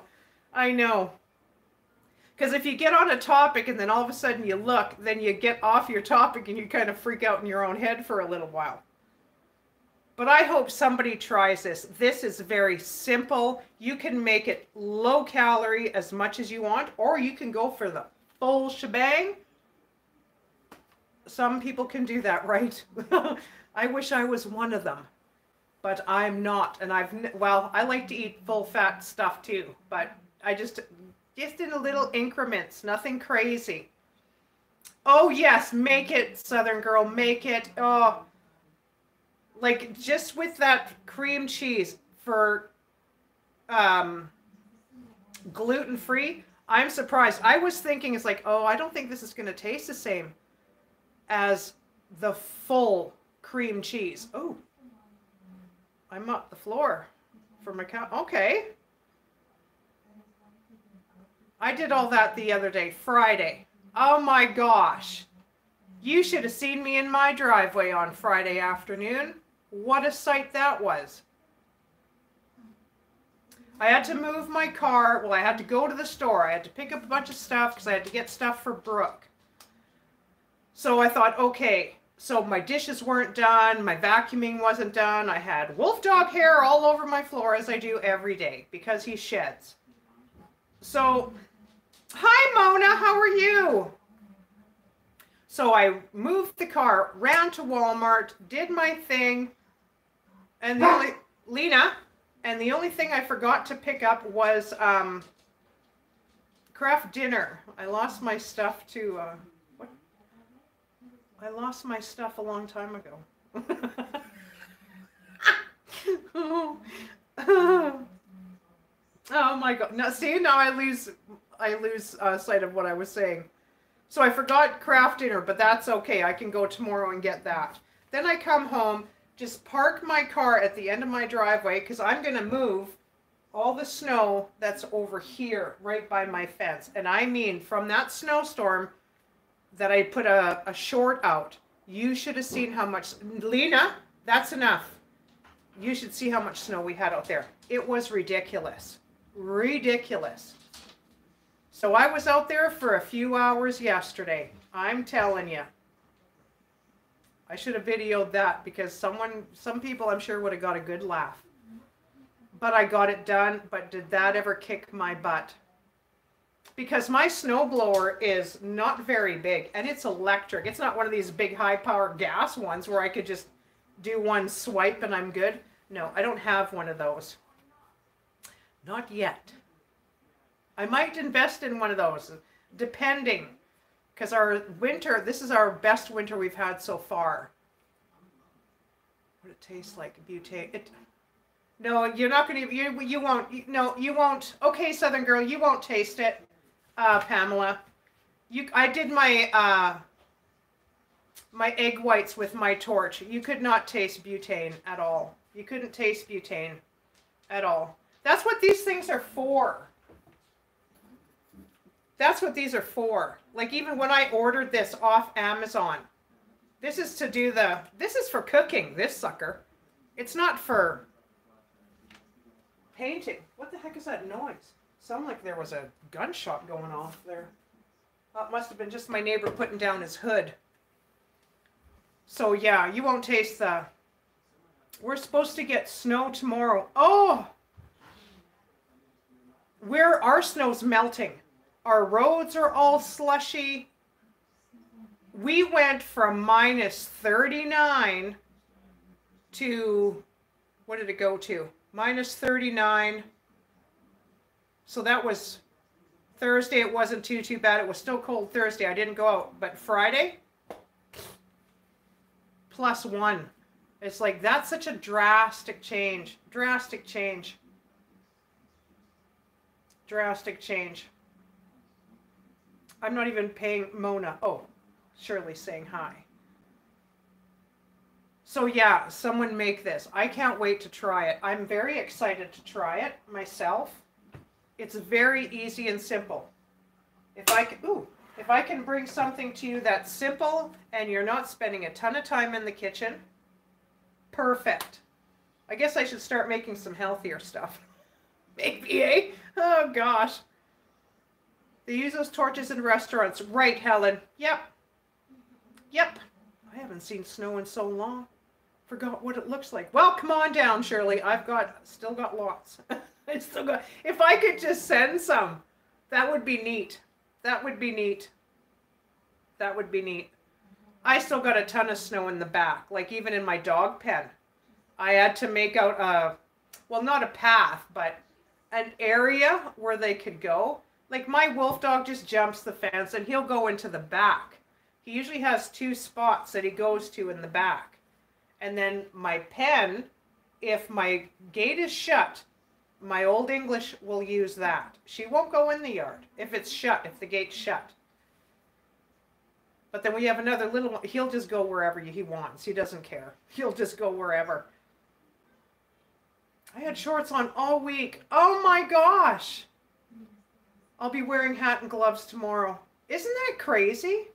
Speaker 1: I know. Because if you get on a topic and then all of a sudden you look, then you get off your topic and you kind of freak out in your own head for a little while. But I hope somebody tries this. This is very simple. You can make it low calorie as much as you want, or you can go for the full shebang. Some people can do that, [LAUGHS] right? I wish I was one of them, but I'm not. And I've, well, I like to eat full fat stuff too, but I just just in a little increments, nothing crazy. Oh yes, make it, Southern Girl, make it. Oh, like just with that cream cheese for um, gluten free. I'm surprised. I was thinking it's like, oh, I don't think this is going to taste the same as the full cream cheese. Oh, I'm up the floor for my cow. Okay. I did all that the other day, Friday. Oh my gosh. You should have seen me in my driveway on Friday afternoon. What a sight that was. I had to move my car. Well, I had to go to the store. I had to pick up a bunch of stuff because I had to get stuff for Brooke. So I thought, okay, so my dishes weren't done. My vacuuming wasn't done. I had wolf dog hair all over my floor as I do every day because he sheds. So Hi, Mona. How are you? So I moved the car, ran to Walmart, did my thing, and the only Lena, and the only thing I forgot to pick up was um, Kraft Dinner. I lost my stuff to uh, what? I lost my stuff a long time ago. [LAUGHS] oh. my god! Now see, now I lose I lose uh, sight of what I was saying. So I forgot Kraft Dinner, but that's okay. I can go tomorrow and get that. Then I come home, just park my car at the end of my driveway because I'm going to move all the snow that's over here right by my fence. And I mean from that snowstorm that I put a, a short out, you should have seen how much, Lena, that's enough. You should see how much snow we had out there. It was ridiculous. Ridiculous. So I was out there for a few hours yesterday. I'm telling you. I should have videoed that because someone, some people I'm sure would have got a good laugh. But I got it done. But did that ever kick my butt? Because my snowblower is not very big and it's electric. It's not one of these big high power gas ones where I could just do one swipe and I'm good. No, I don't have one of those. Not yet. I might invest in one of those, depending, because our winter, this is our best winter we've had so far. What it tastes like, butane. It, no, you're not going to, you, you won't, you, no, you won't. Okay, Southern Girl, you won't taste it. uh, Pamela. You, I did my uh, my egg whites with my torch. You could not taste butane at all. You couldn't taste butane at all. That's what these things are for. That's what these are for. Like even when I ordered this off Amazon, this is to do the, this is for cooking, this sucker. It's not for painting. What the heck is that noise? Sound like there was a gunshot going off there. Oh, it must have been just my neighbor putting down his hood. So yeah, you won't taste the, we're supposed to get snow tomorrow. Oh! Where our snow's melting. Our roads are all slushy. We went from minus 39 to, what did it go to? Minus 39. So that was Thursday. It wasn't too, too bad. It was still cold Thursday. I didn't go out. But Friday, plus one. It's like that's such a drastic change. Drastic change. Drastic change. I'm not even paying Mona. Oh, Shirley saying hi. So yeah, someone make this. I can't wait to try it. I'm very excited to try it myself. It's very easy and simple. If I can, ooh, if I can bring something to you that's simple and you're not spending a ton of time in the kitchen, perfect. I guess I should start making some healthier stuff. [LAUGHS] Maybe, eh? Oh gosh. They use those torches in restaurants. Right, Helen. Yep. Yep. I haven't seen snow in so long. Forgot what it looks like. Well, come on down, Shirley. I've got still got lots. [LAUGHS] I still got if I could just send some, that would be neat. That would be neat. That would be neat. I still got a ton of snow in the back, like even in my dog pen. I had to make out a, well, not a path, but an area where they could go. Like my wolf dog just jumps the fence and he'll go into the back. He usually has two spots that he goes to in the back. And then my pen, if my gate is shut, my old English will use that. She won't go in the yard if it's shut, if the gate's shut. But then we have another little one. He'll just go wherever he wants. He doesn't care. [LAUGHS] He'll just go wherever. I had shorts on all week. Oh my gosh. I'll be wearing hat and gloves tomorrow. Isn't that crazy?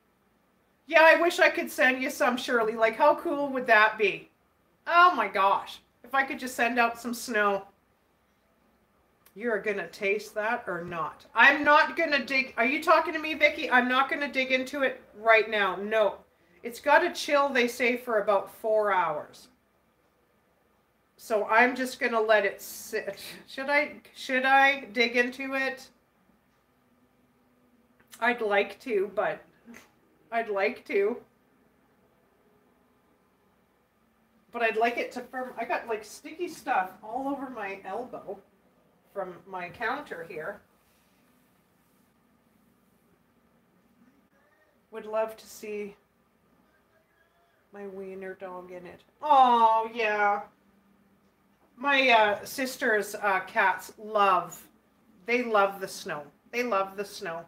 Speaker 1: Yeah, I wish I could send you some, Shirley. Like, how cool would that be? Oh my gosh. If I could just send out some snow. You're going to taste that or not? I'm not going to dig. Are you talking to me, Vicki? I'm not going to dig into it right now. No. It's got to chill, they say, for about four hours. So I'm just going to let it sit. [LAUGHS] Should I, should I dig into it? I'd like to, but I'd like to. But I'd like it to firm. I got like sticky stuff all over my elbow from my counter here. Would love to see my wiener dog in it. Oh, yeah. My uh, sister's uh, cats love, they love the snow. They love the snow.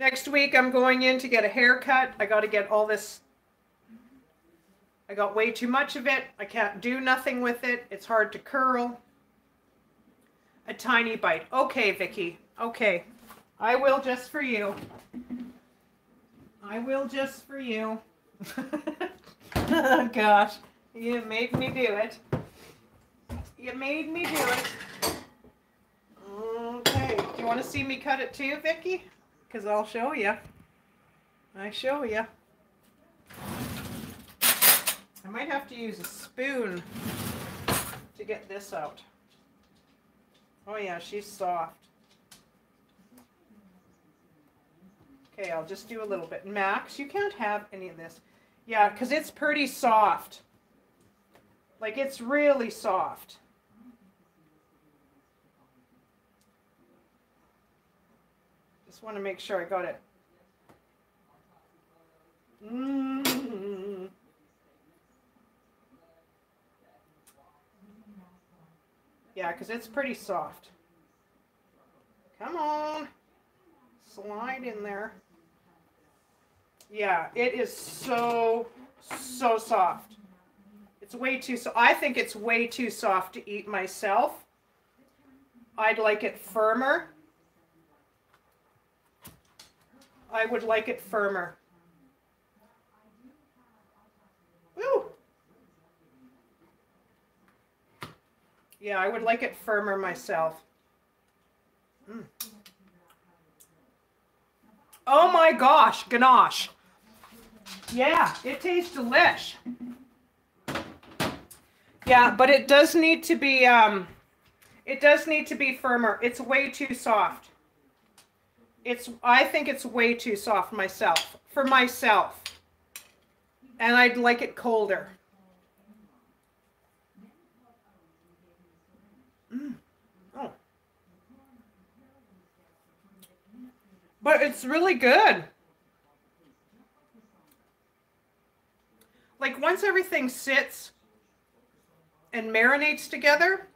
Speaker 1: Next week, I'm going in to get a haircut. I got to get all this. I got way too much of it. I can't do nothing with it. It's hard to curl. A tiny bite. Okay, Vicki. Okay. I will just for you. I will just for you. oh, [LAUGHS] gosh. You made me do it. You made me do it. Okay. Do you want to see me cut it too, Vicki? Because I'll show you. I show you. I might have to use a spoon to get this out. Oh yeah, she's soft. Okay, I'll just do a little bit. Max, you can't have any of this. Yeah, because it's pretty soft. Like, it's really soft. Just want to make sure I got it. Mm. Yeah, because it's pretty soft. Come on. slide in there. Yeah, it is so, so soft. It's way too, so I think it's way too soft to eat myself. I'd like it firmer. I would like it firmer. Woo! Yeah, I would like it firmer myself. Mm. Oh my gosh, ganache. Yeah, it tastes delish. Yeah, but it does need to be um it does need to be firmer. It's way too soft. It's I think it's way too soft myself for myself. And I'd like it colder. Mm. Oh. But it's really good. Like once everything sits and marinates together,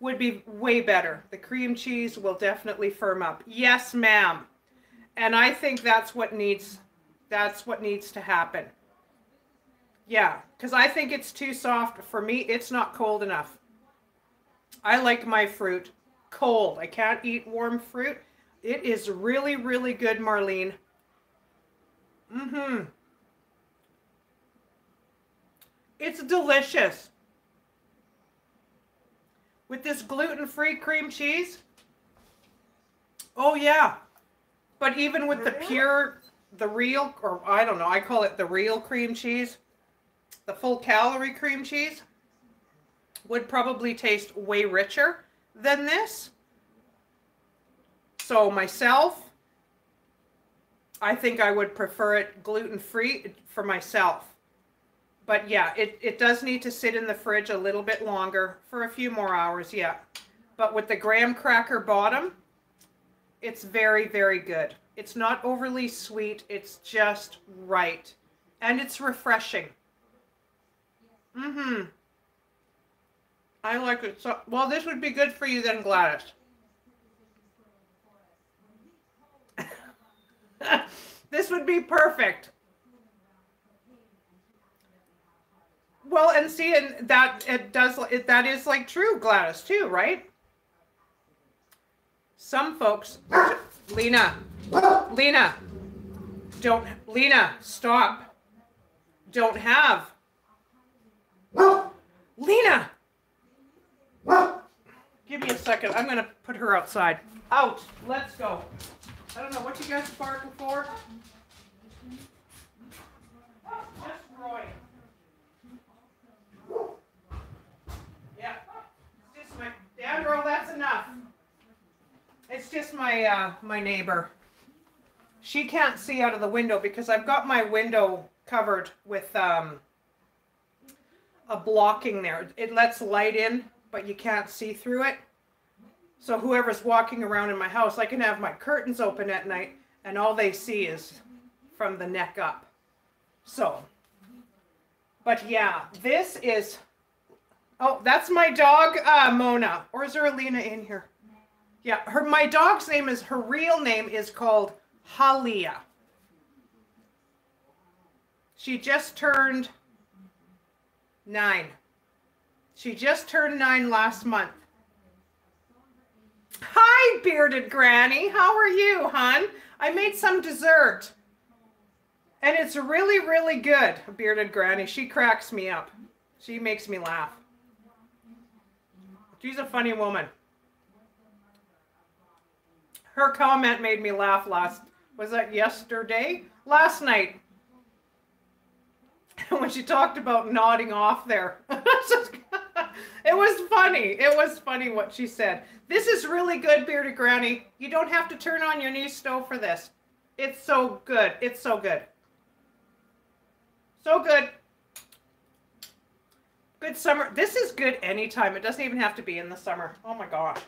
Speaker 1: would be way better. The cream cheese will definitely firm up. Yes, ma'am. And I think that's what needs that's what needs to happen. Yeah, because I think it's too soft. For me, it's not cold enough. I like my fruit cold. I can't eat warm fruit. It is really, really good, Marlene. Mm-hmm. It's delicious with this gluten-free cream cheese. Oh yeah. But even with the pure, the real, or I don't know, I call it the real cream cheese, the full calorie cream cheese would probably taste way richer than this. So myself, I think I would prefer it gluten-free for myself but yeah, it, it does need to sit in the fridge a little bit longer for a few more hours, yeah. But with the graham cracker bottom, it's very, very good. It's not overly sweet. It's just right. And it's refreshing. Mm-hmm. I like it. So, well, this would be good for you then, Gladys. [LAUGHS] this would be perfect. Well, and see, and that it does it, that is like true, Gladys, too, right? Some folks, Lena, Lena, don't, Lena, stop. Don't have. Lena! Give me a second. I'm to put her outside. Out. Let's go. I don't know what you guys are barking for. Just Roy. Yeah, girl, that's enough. It's just my uh, my neighbor. She can't see out of the window because I've got my window covered with um, a blocking there. It lets light in, but you can't see through it. So whoever's walking around in my house, I can have my curtains open at night and all they see is from the neck up. So, but yeah, this is Oh, that's my dog, uh, Mona. Or is there a Alina in here? Yeah, her. My dog's name is her real name is called Halia. She just turned nine. She just turned nine last month. Hi, bearded granny. How are you, hon? I made some dessert. And it's really, really good, bearded granny. She cracks me up. She makes me laugh. She's a funny woman. Her comment made me laugh last, was that yesterday? Last night. [LAUGHS] when she talked about nodding off there. [LAUGHS] it was funny. It was funny what she said. This is really good, Bearded Granny. You don't have to turn on your new stove for this. It's so good. It's so good. So good. Good summer. This is good anytime. It doesn't even have to be in the summer. Oh my gosh.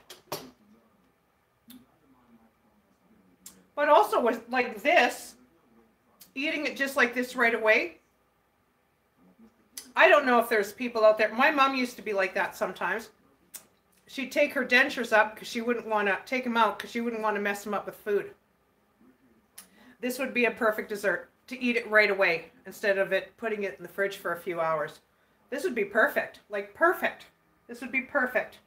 Speaker 1: But also with like this, eating it just like this right away. I don't know if there's people out there. My mom used to be like that sometimes. she'd take her dentures up because she wouldn't want to take them out because she wouldn't want to mess them up with food. This would be a perfect dessert to eat it right away instead of it putting it in the fridge for a few hours. This would be perfect, like perfect. This would be perfect.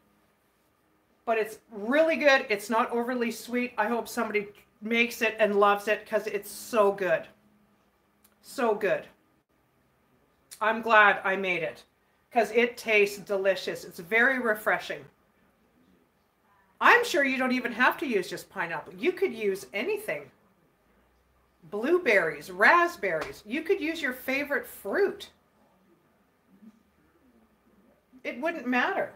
Speaker 1: But it's really good. It's not overly sweet. I hope somebody makes it and loves it because it's so good. So good. I'm glad I made it because it tastes delicious. It's very refreshing. I'm sure you don't even have to use just pineapple. You could use anything. Blueberries, raspberries. You could use your favorite fruit. It wouldn't matter.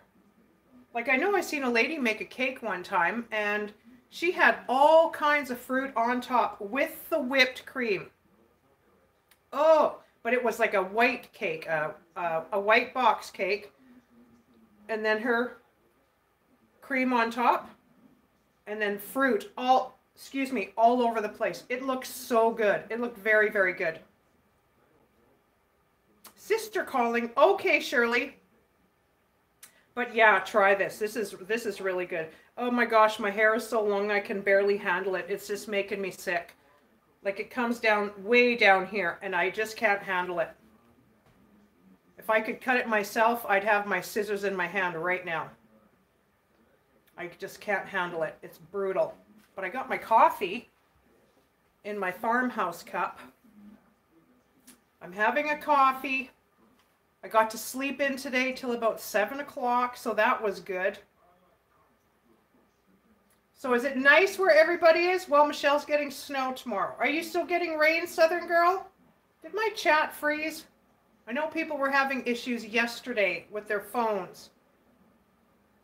Speaker 1: Like I know I seen a lady make a cake one time and she had all kinds of fruit on top with the whipped cream. Oh, but it was like a white cake, a, a, a white box cake. And then her cream on top. And then fruit all, excuse me, all over the place. It looked so good. It looked very, very good. Sister calling. Okay, Shirley. But yeah, try this. This is this is really good. Oh my gosh, my hair is so long I can barely handle it. It's just making me sick. Like it comes down way down here and I just can't handle it. If I could cut it myself, I'd have my scissors in my hand right now. I just can't handle it. It's brutal. But I got my coffee in my farmhouse cup. I'm having a coffee. I got to sleep in today till about 7 o'clock, so that was good. So is it nice where everybody is? Well, Michelle's getting snow tomorrow. Are you still getting rain, Southern Girl? Did my chat freeze? I know people were having issues yesterday with their phones.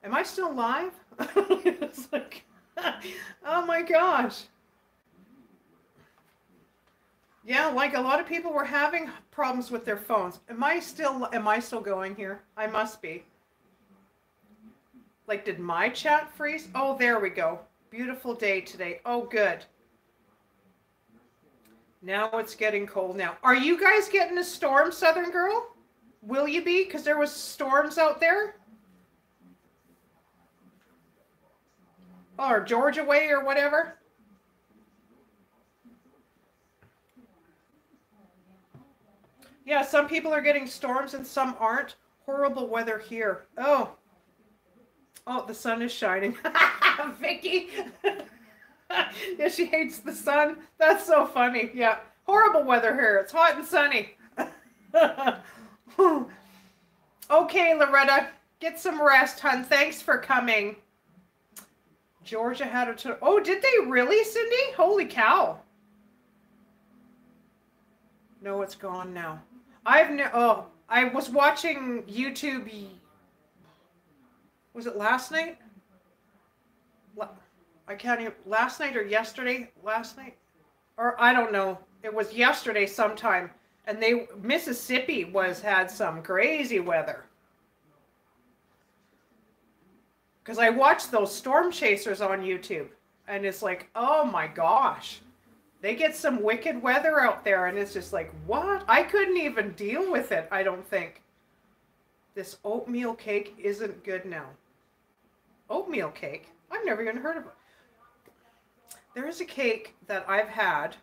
Speaker 1: Am I still live? [LAUGHS] like, [LAUGHS] oh my gosh. Yeah, like a lot of people were having problems with their phones. Am I still am I still going here? I must be. Like did my chat freeze? Oh, there we go. Beautiful day today. Oh, good. Now it's getting cold now. Are you guys getting a storm, Southern Girl? Will you be? Because there was storms out there? Or Georgia way or whatever? Yeah, some people are getting storms and some aren't. Horrible weather here. Oh. Oh, the sun is shining. [LAUGHS] Vicky. [LAUGHS] yeah, she hates the sun. That's so funny. Yeah. Horrible weather here. It's hot and sunny. [LAUGHS] okay, Loretta. Get some rest, hun. Thanks for coming. Georgia had a... Oh, did they really, Cindy? Holy cow. No, it's gone now. I've no. Oh, I was watching YouTube. Was it last night? I can't even. Last night or yesterday? Last night, or I don't know. It was yesterday sometime, and they Mississippi was had some crazy weather. Because I watched those storm chasers on YouTube, and it's like, oh my gosh they get some wicked weather out there and it's just like what? I couldn't even deal with it i don't think. This oatmeal cake isn't good now. Oatmeal cake? I've never even heard of it. There's a cake that i've had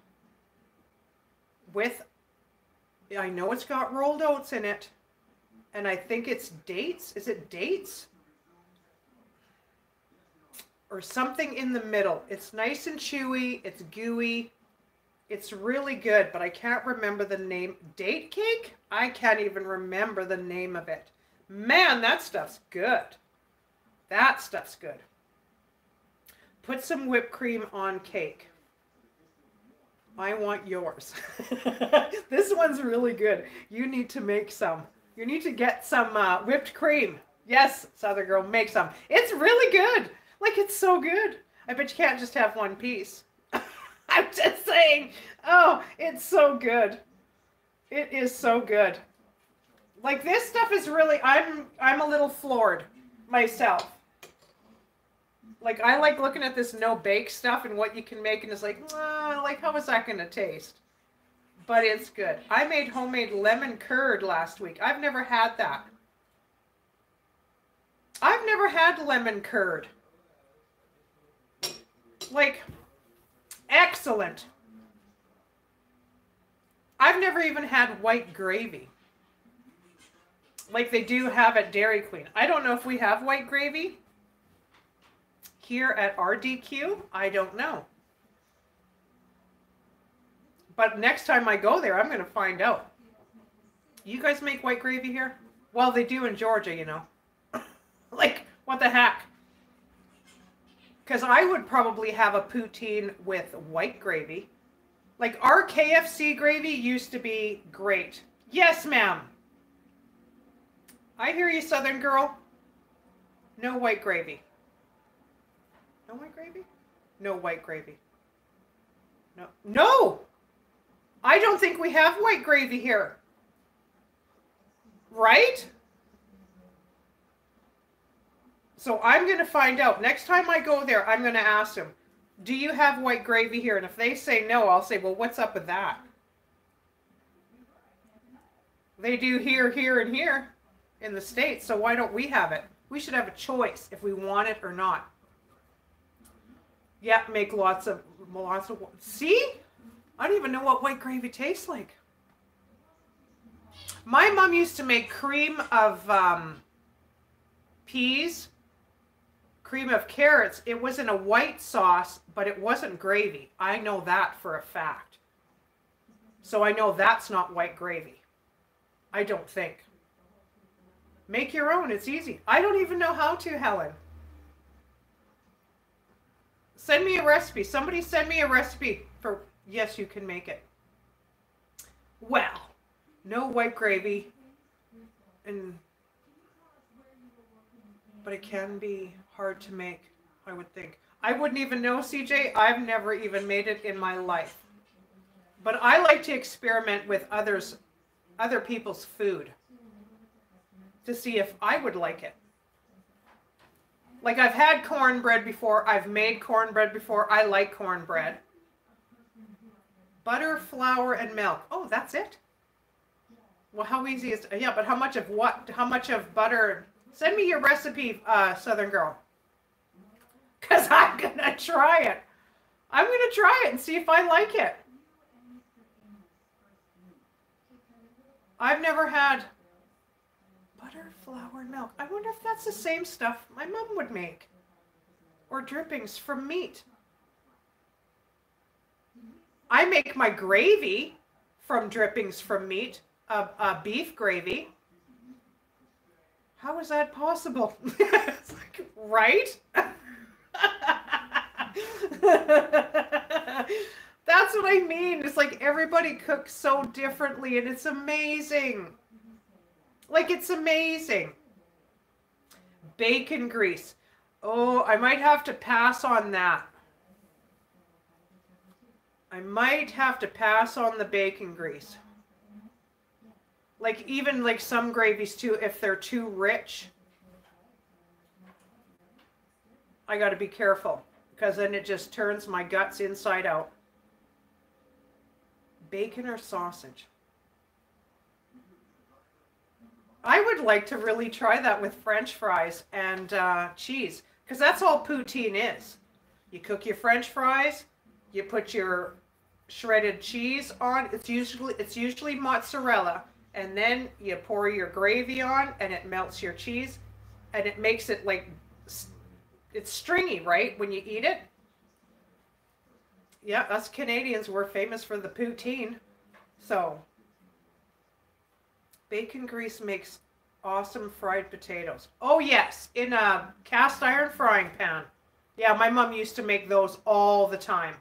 Speaker 1: with i know it's got rolled oats in it and i think it's dates is it dates? Or something in the middle. It's nice and chewy it's gooey it's really good, but I can't remember the name. Date cake? I can't even remember the name of it. Man, that stuff's good. That stuff's good. Put some whipped cream on cake. I want yours. [LAUGHS] this one's really good. You need to make some. You need to get some uh, whipped cream. Yes, Southern Girl, make some. It's really good. Like, it's so good. I bet you can't just have one piece. I'm just saying. Oh, it's so good. It is so good. Like this stuff is really I'm I'm a little floored myself. Like I like looking at this no bake stuff and what you can make and it's like, oh, like how is that gonna taste? But it's good. I made homemade lemon curd last week. I've never had that. I've never had lemon curd. Like, excellent. I've never even had white gravy. Like they do have at Dairy Queen. I don't know if we have white gravy here at RDQ. I don't know. But next time I go there, I'm going to find out. You guys make white gravy here? Well, they do in Georgia, you know. [COUGHS] like, what the heck? Because I would probably have a poutine with white gravy. Like, our KFC gravy used to be great. Yes, ma'am. I hear you, Southern girl. No white gravy. No white gravy? No white gravy. No. No! I don't think we have white gravy here. Right? So I'm going to find out. Next time I go there, I'm going to ask them, do you have white gravy here? And if they say no, I'll say, well, what's up with that? They do here, here, and here in the States, so why don't we have it? We should have a choice if we want it or not. Yeah, make lots of, lots of, see? I don't even know what white gravy tastes like. My mom used to make cream of um, peas cream of carrots, it was in a white sauce, but it wasn't gravy. I know that for a fact. So I know that's not white gravy. I don't think. Make your own. It's easy. I don't even know how to, Helen. Send me a recipe. Somebody send me a recipe for, yes, you can make it. Well, no white gravy. And, but it can be hard to make, I would think. I wouldn't even know, CJ. I've never even made it in my life. But I like to experiment with others, other people's food to see if I would like it. Like I've had cornbread before. I've made cornbread before. I like cornbread. Butter, flour, and milk. Oh, that's it? Well, how easy is Yeah, but how much of what? How much of butter? Send me your recipe, uh, Southern Girl because I'm going to try it. I'm going to try it and see if I like it. I've never had butter, flour, milk. I wonder if that's the same stuff my mom would make. Or drippings from meat. I make my gravy from drippings from meat, uh, uh, beef gravy. How is that possible? [LAUGHS] like, right? [LAUGHS] [LAUGHS] That's what I mean. It's like everybody cooks so differently and it's amazing. Like it's amazing. Bacon grease. Oh, I might have to pass on that. I might have to pass on the bacon grease. Like even like some gravies too, if they're too rich, I got to be careful because then it just turns my guts inside out. Bacon or sausage? I would like to really try that with french fries and uh, cheese because that's all poutine is. You cook your french fries, you put your shredded cheese on. It's usually it's usually mozzarella and then you pour your gravy on and it melts your cheese and it makes it like it's stringy, right? When you eat it. Yeah, us Canadians, we're famous for the poutine. So, bacon grease makes awesome fried potatoes. Oh, yes, in a cast iron frying pan. Yeah, my mom used to make those all the time.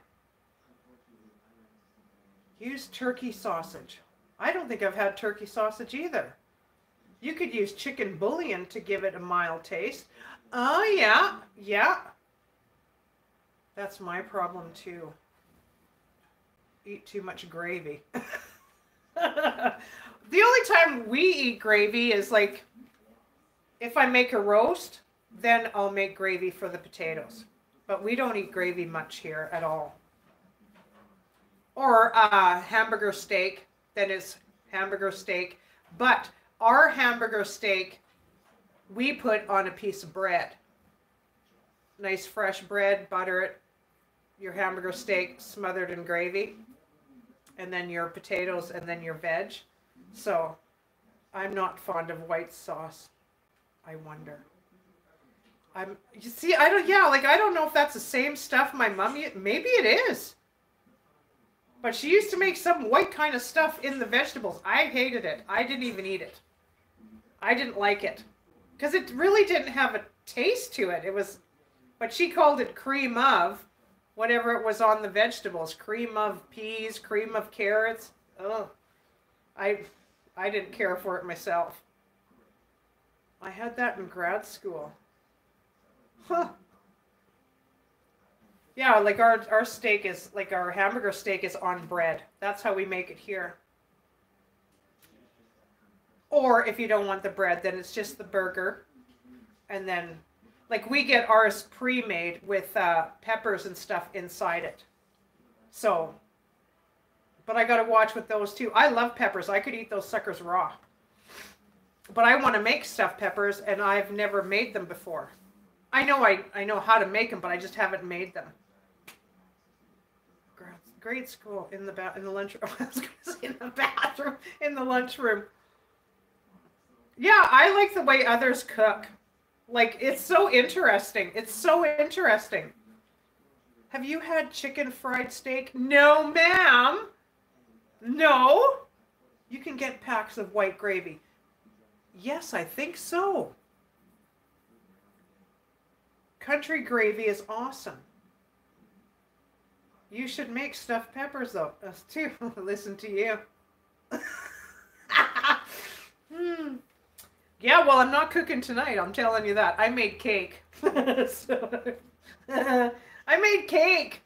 Speaker 1: Use turkey sausage. I don't think I've had turkey sausage either. You could use chicken bouillon to give it a mild taste. Oh, yeah, yeah. That's my problem too. Eat too much gravy. [LAUGHS] the only time we eat gravy is like if I make a roast, then I'll make gravy for the potatoes. But we don't eat gravy much here at all. Or uh, hamburger steak, that is hamburger steak. But our hamburger steak we put on a piece of bread. Nice fresh bread, butter it, your hamburger steak smothered in gravy, and then your potatoes, and then your veg. So I'm not fond of white sauce. I wonder. I'm you see I don't yeah like I don't know if that's the same stuff my mom maybe it is. But she used to make some white kind of stuff in the vegetables. I hated it. I didn't even eat it. I didn't like it because it really didn't have a taste to it. It was, but she called it cream of whatever it was on the vegetables. Cream of peas, cream of carrots. Oh, I, I didn't care for it myself. I had that in grad school. Huh. Yeah, like our our steak is like our hamburger steak is on bread. That's how we make it here. Or if you don't want the bread, then it's just the burger. And then like we get ours pre-made with uh, peppers and stuff inside it. So but I got to watch with those too. I love peppers. I could eat those suckers raw. But I want to make stuffed peppers and I've never made them before. I know I, I know how to make them, but I just haven't made them grade school in the ba- in the lunchroom. [LAUGHS] I was going to say in the bathroom, in the lunchroom. Yeah, I like the way others cook. Like it's so interesting. It's so interesting. Have you had chicken fried steak? No, ma'am. No. You can get packs of white gravy. Yes, I think so. Country gravy is awesome. You should make stuffed peppers though. Us [LAUGHS] too. Listen to you. [LAUGHS] hmm. Yeah, well, I'm not cooking tonight. I'm telling you that. I made cake. [LAUGHS] so, [LAUGHS] I made cake.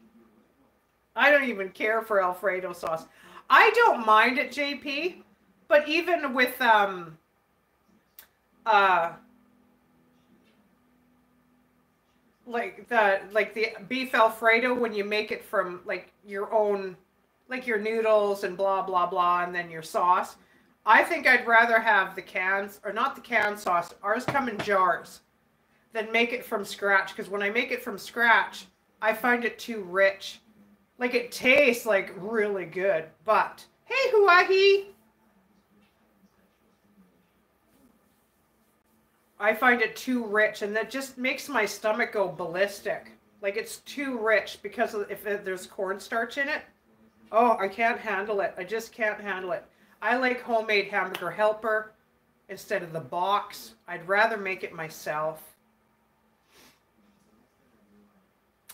Speaker 1: I don't even care for Alfredo sauce. I don't mind it, JP, but even with um uh like the like the beef alfredo when you make it from like your own like your noodles and blah blah blah and then your sauce i think i'd rather have the cans or not the can sauce ours come in jars than make it from scratch because when i make it from scratch i find it too rich like it tastes like really good but hey huahi I find it too rich, and that just makes my stomach go ballistic. Like it's too rich because if there's cornstarch in it, oh, I can't handle it. I just can't handle it. I like homemade hamburger helper instead of the box. I'd rather make it myself.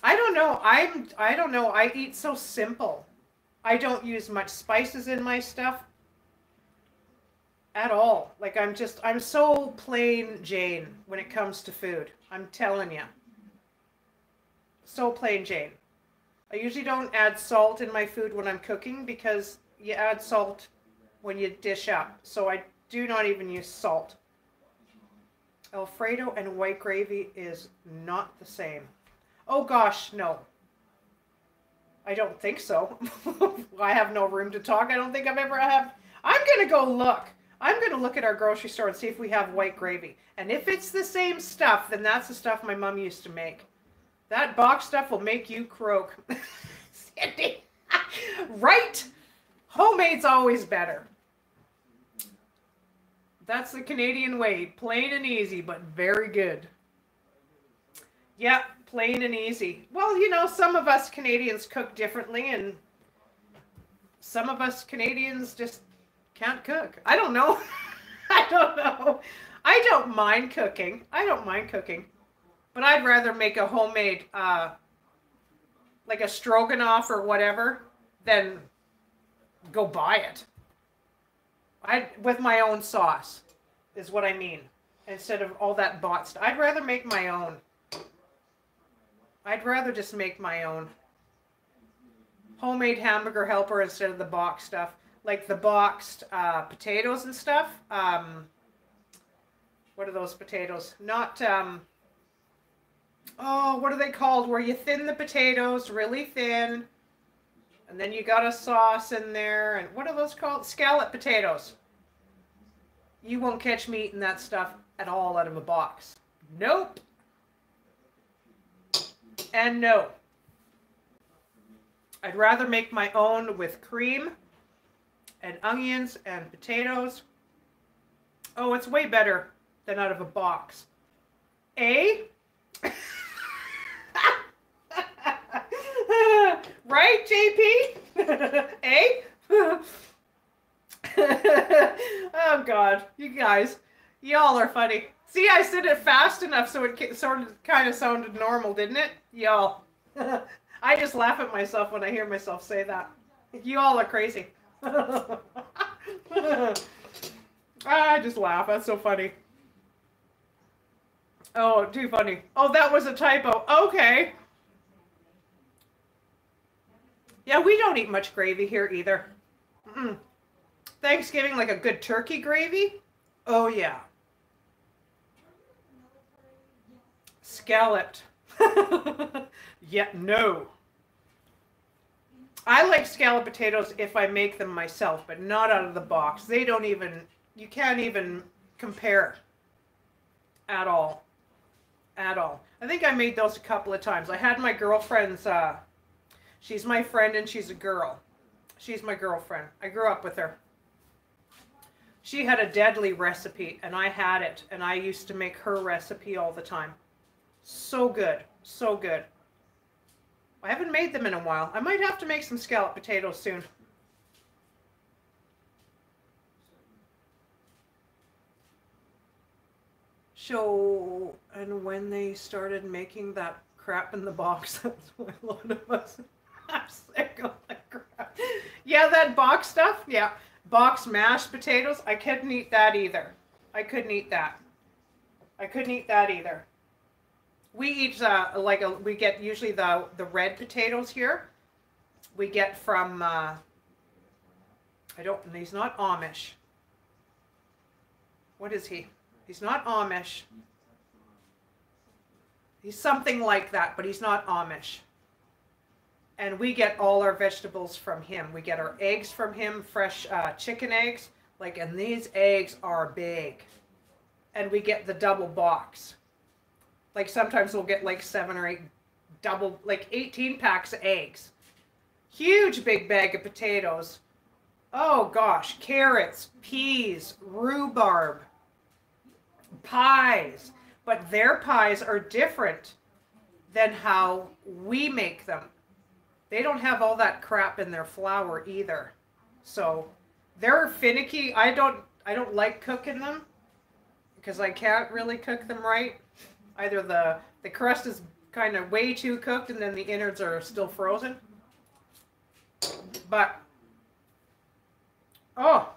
Speaker 1: I don't know. I'm I don't know. I eat so simple. I don't use much spices in my stuff at all. Like I'm just I'm so plain Jane when it comes to food. I'm telling you. So plain Jane. I usually don't add salt in my food when I'm cooking because you add salt when you dish up. So I do not even use salt. Alfredo and white gravy is not the same. Oh gosh, no. I don't think so. [LAUGHS] I have no room to talk. I don't think I've ever have. I'm going to go look. I'm going to look at our grocery store and see if we have white gravy. And if it's the same stuff, then that's the stuff my mom used to make. That box stuff will make you croak. [LAUGHS] Cindy. [LAUGHS] right? Homemade's always better. That's the Canadian way. Plain and easy, but very good. Yep, plain and easy. Well, you know, some of us Canadians cook differently, and some of us Canadians just can't cook. I don't know. [LAUGHS] I don't know. I don't mind cooking. I don't mind cooking. But I'd rather make a homemade, uh, like a stroganoff or whatever, than go buy it. I with my own sauce is what I mean. Instead of all that bought stuff. I'd rather make my own. I'd rather just make my own. Homemade hamburger helper instead of the box stuff like the boxed uh, potatoes and stuff. Um, what are those potatoes? Not, um, oh, what are they called? Where you thin the potatoes really thin, and then you got a sauce in there. And what are those called? Scallop potatoes. You won't catch me eating that stuff at all out of a box. Nope. And no. I'd rather make my own with cream and onions and potatoes. Oh, it's way better than out of a box. A? [LAUGHS] right, JP? A? [LAUGHS] Eh? [LAUGHS] oh God, you guys, y'all are funny. See, I said it fast enough so it sort of kind of sounded normal, didn't it? Y'all. [LAUGHS] I just laugh at myself when I hear myself say that. You all are crazy. Ah, I just laugh. That's so funny. Oh, too funny. Oh, that was a typo. Okay. Yeah, we don't eat much gravy here either. Mm -mm. Thanksgiving, like a good turkey gravy? Oh, yeah. Scalloped. [LAUGHS] yeah, no. I like scalloped potatoes if I make them myself, but not out of the box. They don't even, you can't even compare at all. At all. I think I made those a couple of times. I had my girlfriend's, uh, she's my friend and she's a girl. She's my girlfriend. I grew up with her. She had a deadly recipe and I had it and I used to make her recipe all the time. So good. So good. I haven't made them in a while. I might have to make some scalloped potatoes soon. So, and when they started making that crap in the box, [LAUGHS] that's why a lot of us Yeah, that box stuff, yeah. Box mashed potatoes, I couldn't eat that either. I couldn't eat that. I couldn't eat that either. We eat uh, like a, we get usually the the red potatoes here. We get from uh, I don't. He's not Amish. What is he? He's not Amish. He's something like that, but he's not Amish. And we get all our vegetables from him. We get our eggs from him, fresh uh, chicken eggs. Like, and these eggs are big. And we get the double box. Like sometimes we'll get like seven or eight double, like 18 packs of eggs. Huge big bag of potatoes. Oh gosh, carrots, peas, rhubarb, pies. But their pies are different than how we make them. They don't have all that crap in their flour either. So they're finicky. I don't I don't like cooking them because I can't really cook them right either the the crust is kind of way too cooked and then the innards are still frozen. But oh,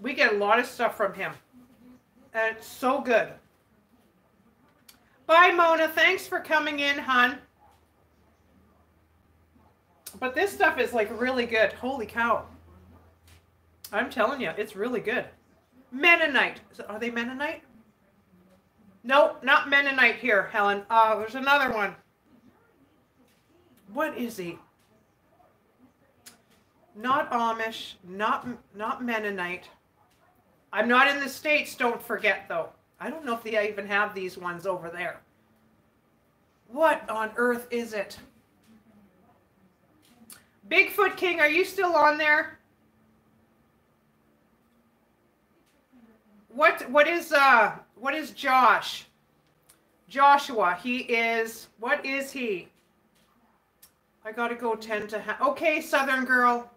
Speaker 1: we get a lot of stuff from him. And it's so good. Bye, Mona. Thanks for coming in, hon. But this stuff is like really good. Holy cow. I'm telling you, it's really good. Mennonite. Are they Mennonite? Nope, not Mennonite here, Helen. Uh, there's another one. What is he? Not Amish, not not Mennonite. I'm not in the States, don't forget, though. I don't know if they even have these ones over there. What on earth is it? Bigfoot King, are you still on there? What what is uh what is Josh? Joshua, he is, what is he? I gotta go 10 to ha- Okay, Southern girl.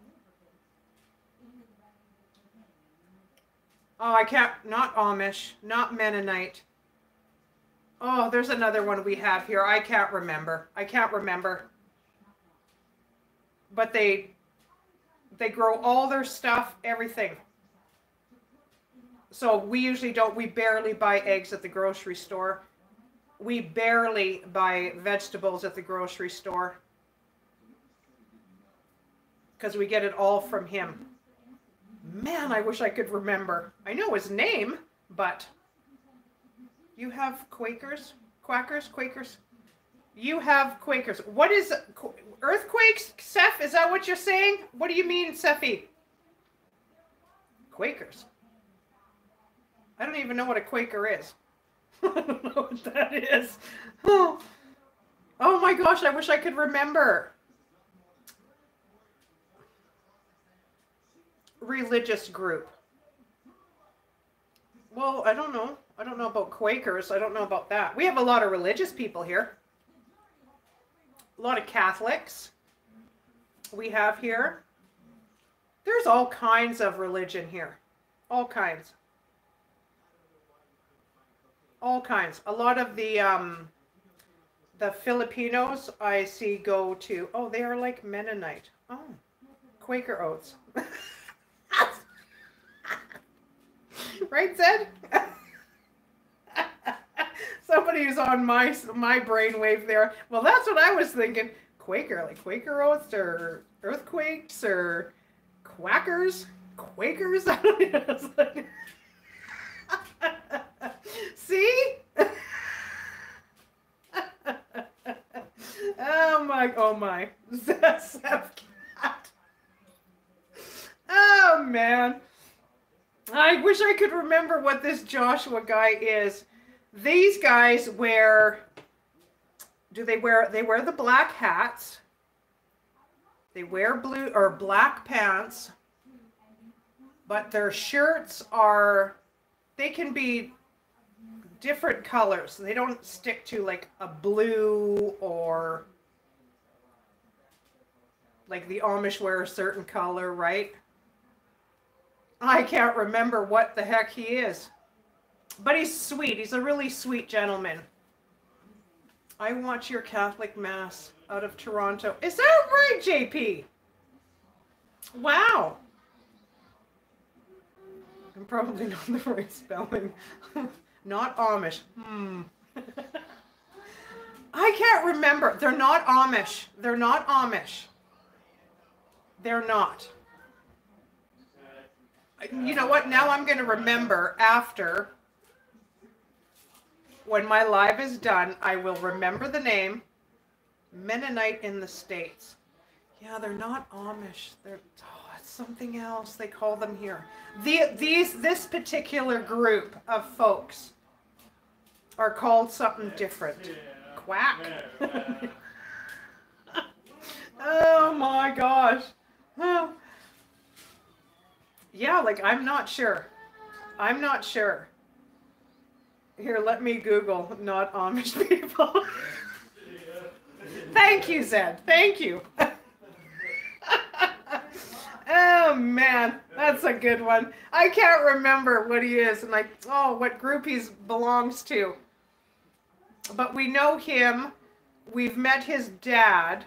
Speaker 1: Oh, I can't, not Amish, not Mennonite. Oh, there's another one we have here. I can't remember. I can't remember. But they, they grow all their stuff, everything. So we usually don't, we barely buy eggs at the grocery store. We barely buy vegetables at the grocery store. Because we get it all from him. Man, I wish I could remember. I know his name, but you have Quakers? Quackers? Quakers? You have Quakers. What is earthquakes, Seth? Is that what you're saying? What do you mean, Sephi? Quakers. I don't even know what a Quaker is. [LAUGHS] I don't know what that is. Oh. [GASPS] oh my gosh, I wish I could remember. Religious group. Well, I don't know. I don't know about Quakers. I don't know about that. We have a lot of religious people here. A lot of Catholics we have here. There's all kinds of religion here. All kinds. All kinds. A lot of the um, the Filipinos I see go to, oh, they are like Mennonite. Oh, Quaker oats. [LAUGHS] right, Zed? [LAUGHS] [LAUGHS] Somebody who's on my my brainwave there. Well, that's what I was thinking. Quaker, like Quaker oats or earthquakes or quackers, Quakers. [LAUGHS] [LAUGHS] See? oh my! Oh my! Oh man! I wish I could remember what this Joshua guy is. These guys wear. Do they wear? They wear the black hats. They wear blue or black pants, but their shirts are. They can be different colors. They don't stick to like a blue or like the Amish wear a certain color, right? I can't remember what the heck he is. But he's sweet. He's a really sweet gentleman. I watch your Catholic Mass out of Toronto. Is that right, JP? Wow. I'm probably not the right spelling. [LAUGHS] not Amish. Hmm. [LAUGHS] I can't remember. They're not Amish. They're not Amish. They're not you know what? Now I'm going to remember after when my live is done, I will remember the name Mennonite in the States. Yeah, they're not Amish. They're oh, it's something else. They call them here. The, these this particular group of folks are called something different. Quack. [LAUGHS] oh my gosh. Oh. Yeah, like I'm not sure. I'm not sure. Here, let me Google not Amish people. Thank you, Zed. Thank you. oh man, that's a good one. I can't remember what he is and like, oh, what group he belongs to. But we know him. We've met his dad.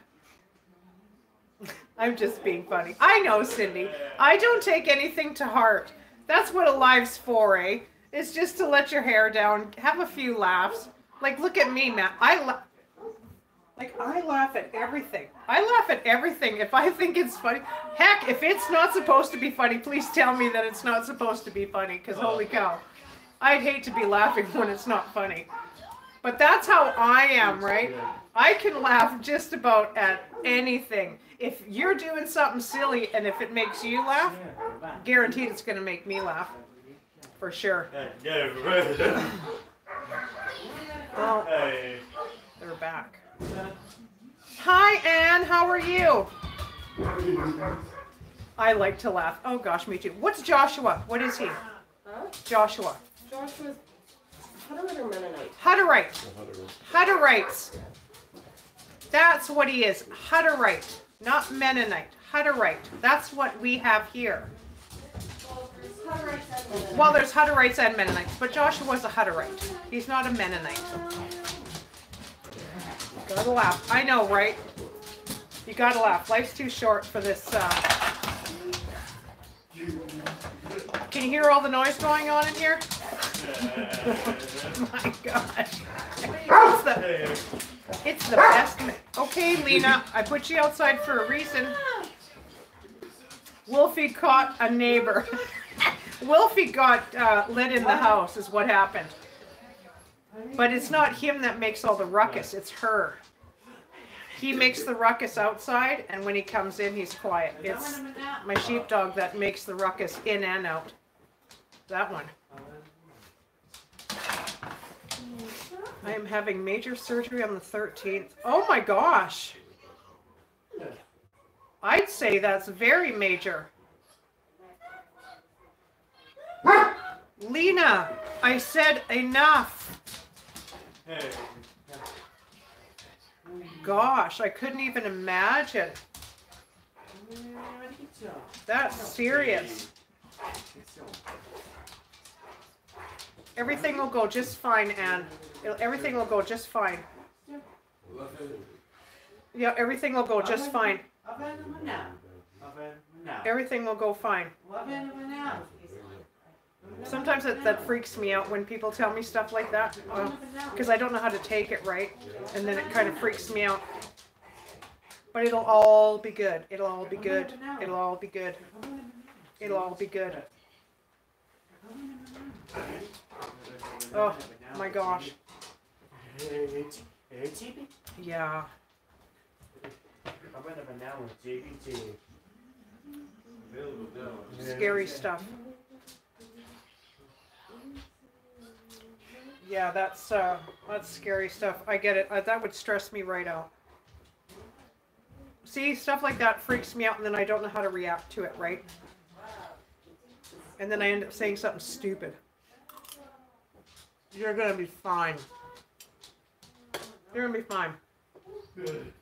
Speaker 1: I'm just being funny. I know, Cindy. I don't take anything to heart. That's what a life's for, eh? It's just to let your hair down, have a few laughs. Like, look at me, man. I la- like I laugh at everything. I laugh at everything if I think it's funny. Heck, if it's not supposed to be funny, please tell me that it's not supposed to be funny. Because holy cow, I'd hate to be laughing when it's not funny. But that's how I am, right? I can laugh just about at anything if you're doing something silly and if it makes you laugh, guaranteed it's going to make me laugh. For sure. [LAUGHS] well, they're back. Hi, Anne. How are you? I like to laugh. Oh, gosh, me too. What's Joshua? What is he?
Speaker 2: Huh?
Speaker 1: Joshua.
Speaker 2: Joshua's Hutterite or Mennonite?
Speaker 1: Hutterite. Hutterites. That's what he is. Hutterite not Mennonite, Hutterite. That's what we have here. Well, there's Hutterites and Mennonites, but Joshua was a Hutterite. He's not a Mennonite. Gotta laugh. I know, right? You gotta laugh. Life's too short for this. Uh... Can you hear all the noise going on in here? [LAUGHS] My gosh. It's the, it's the best. Okay, Lena, I put you outside for a reason. Wolfie caught a neighbor. [LAUGHS] Wolfie got uh, lit in the house, is what happened. But it's not him that makes all the ruckus, it's her. He makes the ruckus outside, and when he comes in, he's quiet. It's my sheepdog that makes the ruckus in and out. That one. I am having major surgery on the 13th. Oh my gosh. I'd say that's very major. Lena, I said enough.
Speaker 3: Hey.
Speaker 1: Gosh, I couldn't even imagine. That's serious. Everything will go just fine, Anne. It'll, everything will go just fine. Yeah, everything will go just fine. Everything will go fine. Sometimes that, that freaks me out when people tell me stuff like that because I don't know how to take it right, and then it kind of freaks me out. But it'll all be good. It'll all be good. It'll all be good. It'll all be good. Oh my gosh. Yeah. Scary stuff. Yeah, that's uh, that's scary stuff. I get it. Uh, that would stress me right out. See, stuff like that freaks me out, and then I don't know how to react to it, right? And then I end up saying something stupid. You're gonna be fine. You're gonna be fine. Good.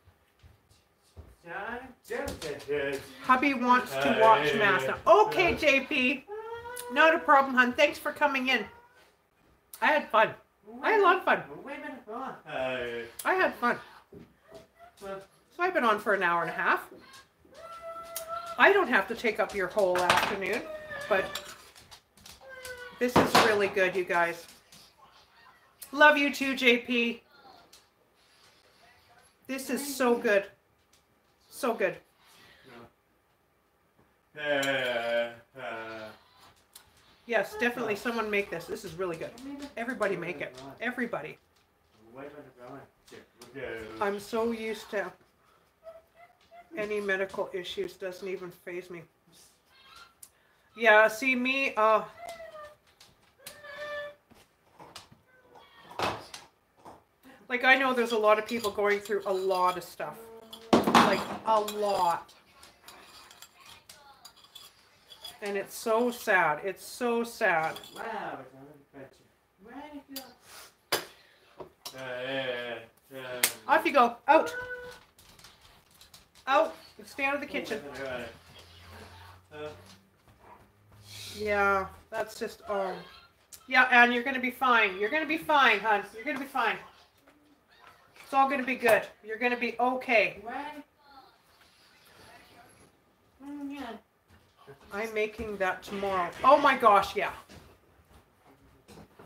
Speaker 1: Hubby wants to watch Mass now. Okay, JP. Not a problem, hon. Thanks for coming in. I had fun. I had a lot of fun. Wait a minute. Hold on. I had fun. So I've been on for an hour and a half. I don't have to take up your whole afternoon, but this is really good, you guys. Love you too, JP. This is so good. So good. Uh, uh, Yes, definitely someone make this. This is really good. Everybody make it. Everybody. I'm so used to any medical issues doesn't even phase me. Yeah, see me, uh like I know there's a lot of people going through a lot of stuff. Like a lot. And it's so sad. It's so sad. Off you go. Out. Out. Stay out of the kitchen. Yeah, that's just um. Yeah, and you're gonna be fine. You're gonna be fine, hon. You're gonna be fine. It's all gonna be good. You're gonna be okay. I'm making that tomorrow. Oh my gosh, yeah.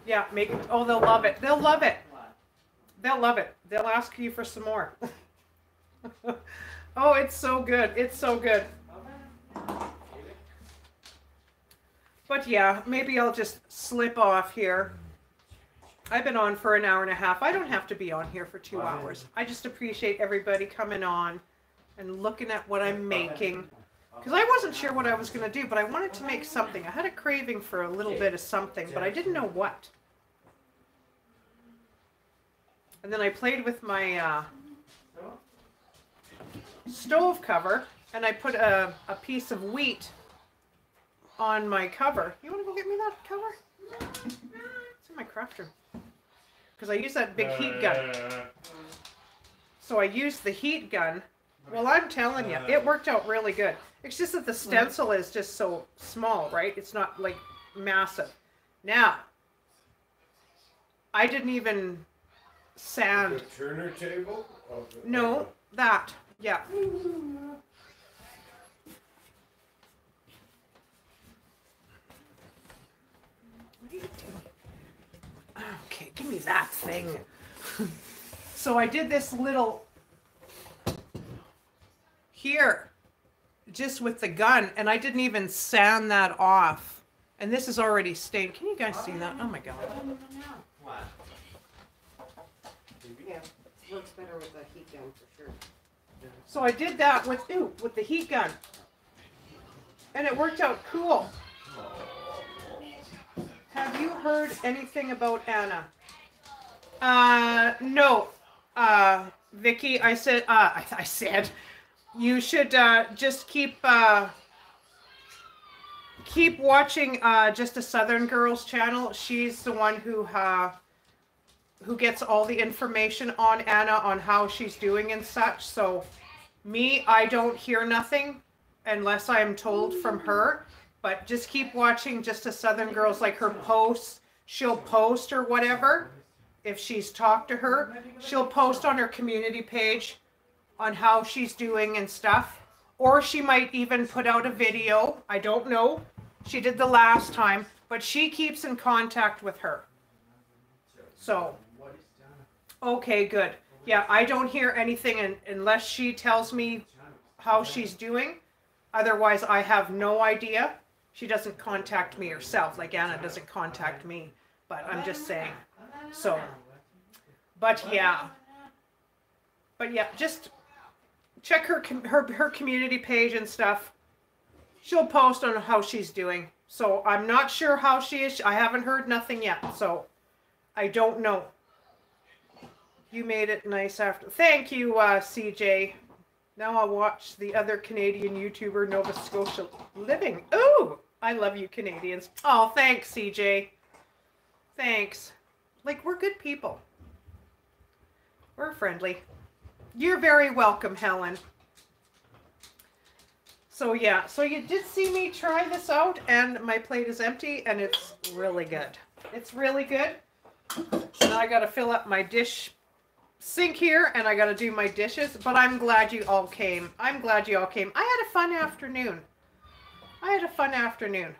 Speaker 1: Yeah, make it. Oh, they'll love it. They'll love it. They'll love it. They'll ask you for some more. [LAUGHS] oh, it's so good. It's so good. But yeah, maybe I'll just slip off here. I've been on for an hour and a half. I don't have to be on here for two hours. I just appreciate everybody coming on and looking at what I'm making. Because I wasn't sure what I was going to do, but I wanted to make something. I had a craving for a little bit of something, but I didn't know what. And then I played with my uh, stove cover, and I put a, a piece of wheat on my cover. You want to go get me that cover? It's in my craft room. Because I use that big heat gun. So I used the heat gun. Well, I'm telling you, it worked out really good. It's just that the stencil is just so small, right? It's not like massive. Now, I didn't even sand.
Speaker 3: The Turner table? The-
Speaker 1: No, that. Yeah. What are you doing? Okay, give me that thing. [LAUGHS] so I did this little here, just with the gun, and I didn't even sand that off. And this is already stained. Can you guys see that? Oh my god.
Speaker 2: Yeah, works better with the heat gun for sure.
Speaker 1: So I did that with ooh, with the heat gun. And it worked out cool. Have you heard anything about Anna? Uh, no, uh, Vicky, I said, uh, I, [LAUGHS] I said, you should uh, just keep uh, keep watching uh, just a Southern Girls channel. She's the one who uh, who gets all the information on Anna on how she's doing and such. So me, I don't hear nothing unless I am told from her. But just keep watching just a Southern Girls like her posts. She'll post or whatever. If she's talked to her, she'll post on her community page on how she's doing and stuff. Or she might even put out a video. I don't know. She did the last time, but she keeps in contact with her. So, okay, good. Yeah, I don't hear anything un- unless she tells me how she's doing. Otherwise, I have no idea. She doesn't contact me herself, like Anna doesn't contact me. But I'm just saying. So, but yeah. But yeah, just check her her her community page and stuff. She'll post on how she's doing. So I'm not sure how she is. I haven't heard nothing yet. So I don't know. You made it nice after. Thank you, uh, CJ. Now I'll watch the other Canadian YouTuber, Nova Scotia Living. Ooh, I love you, Canadians. Oh, thanks, CJ. Thanks. Like, we're good people. We're friendly. You're very welcome, Helen. So yeah, so you did see me try this out and my plate is empty and it's really good. It's really good. So now I gotta fill up my dish sink here and I gotta do my dishes, but I'm glad you all came. I'm glad you all came. I had a fun afternoon. I had a fun afternoon.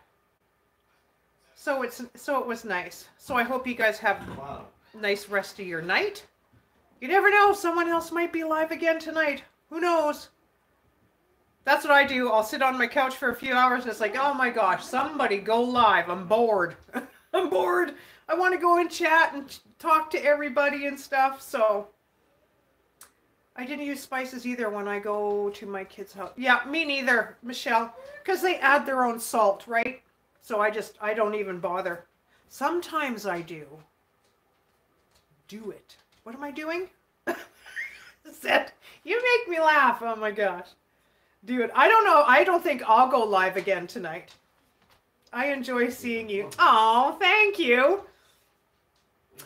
Speaker 1: So it's so it was nice. So I hope you guys have a nice rest of your night. You never know, someone else might be live again tonight. Who knows? That's what I do. I'll sit on my couch for a few hours and it's like, oh my gosh, somebody go live. I'm bored. [LAUGHS] I'm bored. I want to go and chat and talk to everybody and stuff. So I didn't use spices either when I go to my kids' house. Yeah, me neither, Michelle, because they add their own salt, right? So I just, I don't even bother. Sometimes I do. Do it. What am I doing? [LAUGHS] Said, you make me laugh. Oh my gosh. Dude, I don't know. I don't think I'll go live again tonight. I enjoy seeing you. Oh, thank you.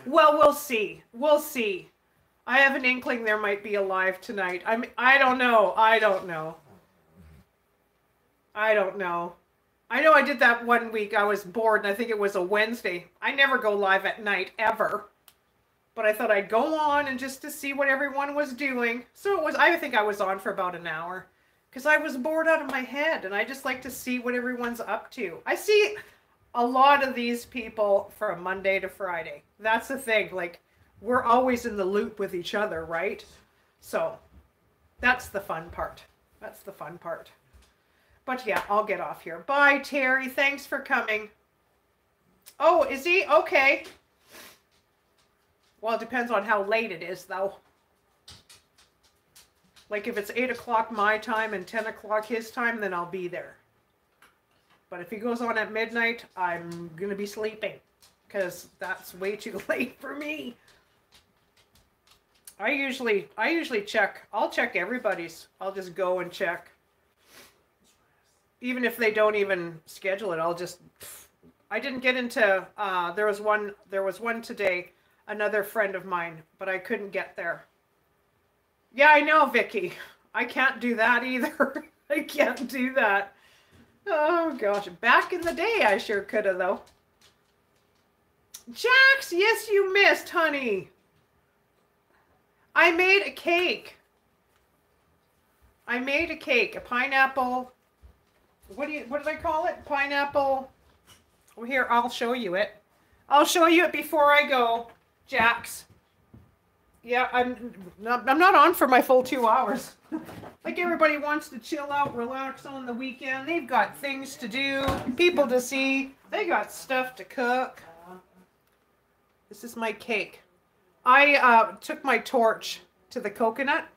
Speaker 1: Well, we'll see. We'll see. I have an inkling there might be a live tonight. I'm I don't know. I don't know. I don't know. I know I did that one week. I was bored and I think it was a Wednesday. I never go live at night ever. But I thought I'd go on and just to see what everyone was doing. So it was I think I was on for about an hour because I was bored out of my head and I just like to see what everyone's up to. I see a lot of these people from Monday to Friday. That's the thing. Like, we're always in the loop with each other, right? So, that's the fun part. That's the fun part. But yeah, I'll get off here. Bye, Terry. Thanks for coming. Oh, is he? Okay. Well, it depends on how late it is, though. Like if it's 8 o'clock my time and 10 o'clock his time, then I'll be there. But if he goes on at midnight, I'm going to be sleeping because that's way too [LAUGHS] late for me. I usually I usually check. I'll check everybody's. I'll just go and check. Even if they don't even schedule it, I'll just I didn't get into uh there was one there was one today, another friend of mine, but I couldn't get there. Yeah, I know, Vicky. I can't do that either. [LAUGHS] I can't do that. Oh gosh, back in the day I sure could have though. Jax, yes you missed, honey. I made a cake. I made a cake, a pineapple. What do you what did I call it? Pineapple. Well, here, I'll show you it. I'll show you it before I go, Jax. Yeah, I'm not, I'm not on for my full two hours. like everybody wants to chill out, relax on the weekend. They've got things to do, people to see. They got stuff to cook. This is my cake. I uh, took my torch to the coconut,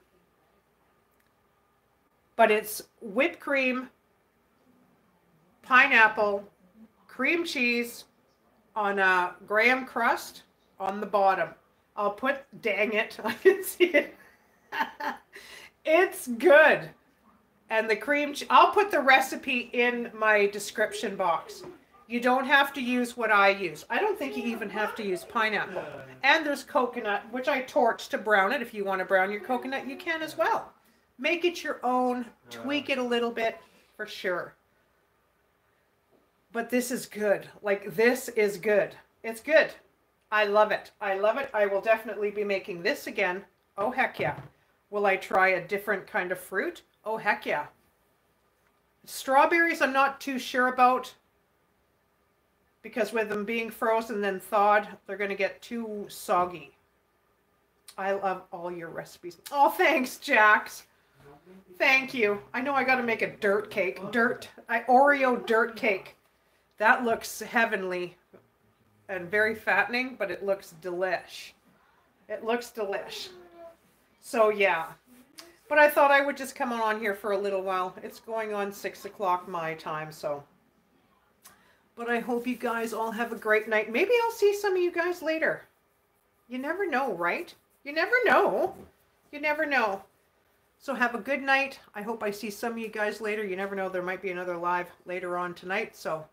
Speaker 1: but it's whipped cream, pineapple, cream cheese on a graham crust on the bottom. I'll put, dang it, [LAUGHS] I can see it. [LAUGHS] it's good. And the cream, I'll put the recipe in my description box. You don't have to use what I use. I don't think you even have to use pineapple. And there's coconut, which I torch to brown it. If you want to brown your coconut, you can as well. Make it your own, tweak it a little bit for sure. But this is good. Like, this is good. It's good. I love it. I love it. I will definitely be making this again. Oh, heck yeah. Will I try a different kind of fruit? Oh, heck yeah. Strawberries, I'm not too sure about because with them being frozen then thawed, they're going to get too soggy. I love all your recipes. Oh, thanks, Jax. Thank you. I know I got to make a dirt cake. Dirt. I Oreo dirt cake. That looks heavenly and very fattening, but it looks delish. It looks delish. So yeah. But I thought I would just come on here for a little while. It's going on 6 o'clock my time, so but I hope you guys all have a great night. Maybe I'll see some of you guys later. You never know, right? You never know. You never know. So have a good night. I hope I see some of you guys later. You never know. There might be another live later on tonight. So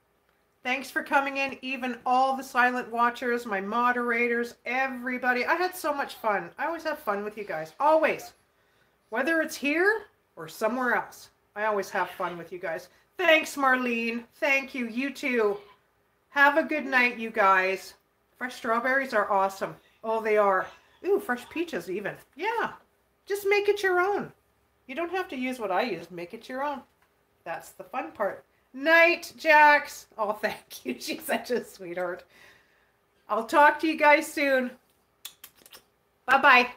Speaker 1: thanks for coming in. Even all the silent watchers, my moderators, everybody. I had so much fun. I always have fun with you guys. Always. Whether it's here or somewhere else. I always have fun with you guys. Thanks, Marlene. Thank you. You too. Have a good night, you guys. Fresh strawberries are awesome. Oh, they are. Ooh, fresh peaches even. Yeah. Just make it your own. You don't have to use what I use. Make it your own. That's the fun part. Night, Jax. Oh, thank you. [LAUGHS] She's such a sweetheart. I'll talk to you guys soon. Bye-bye.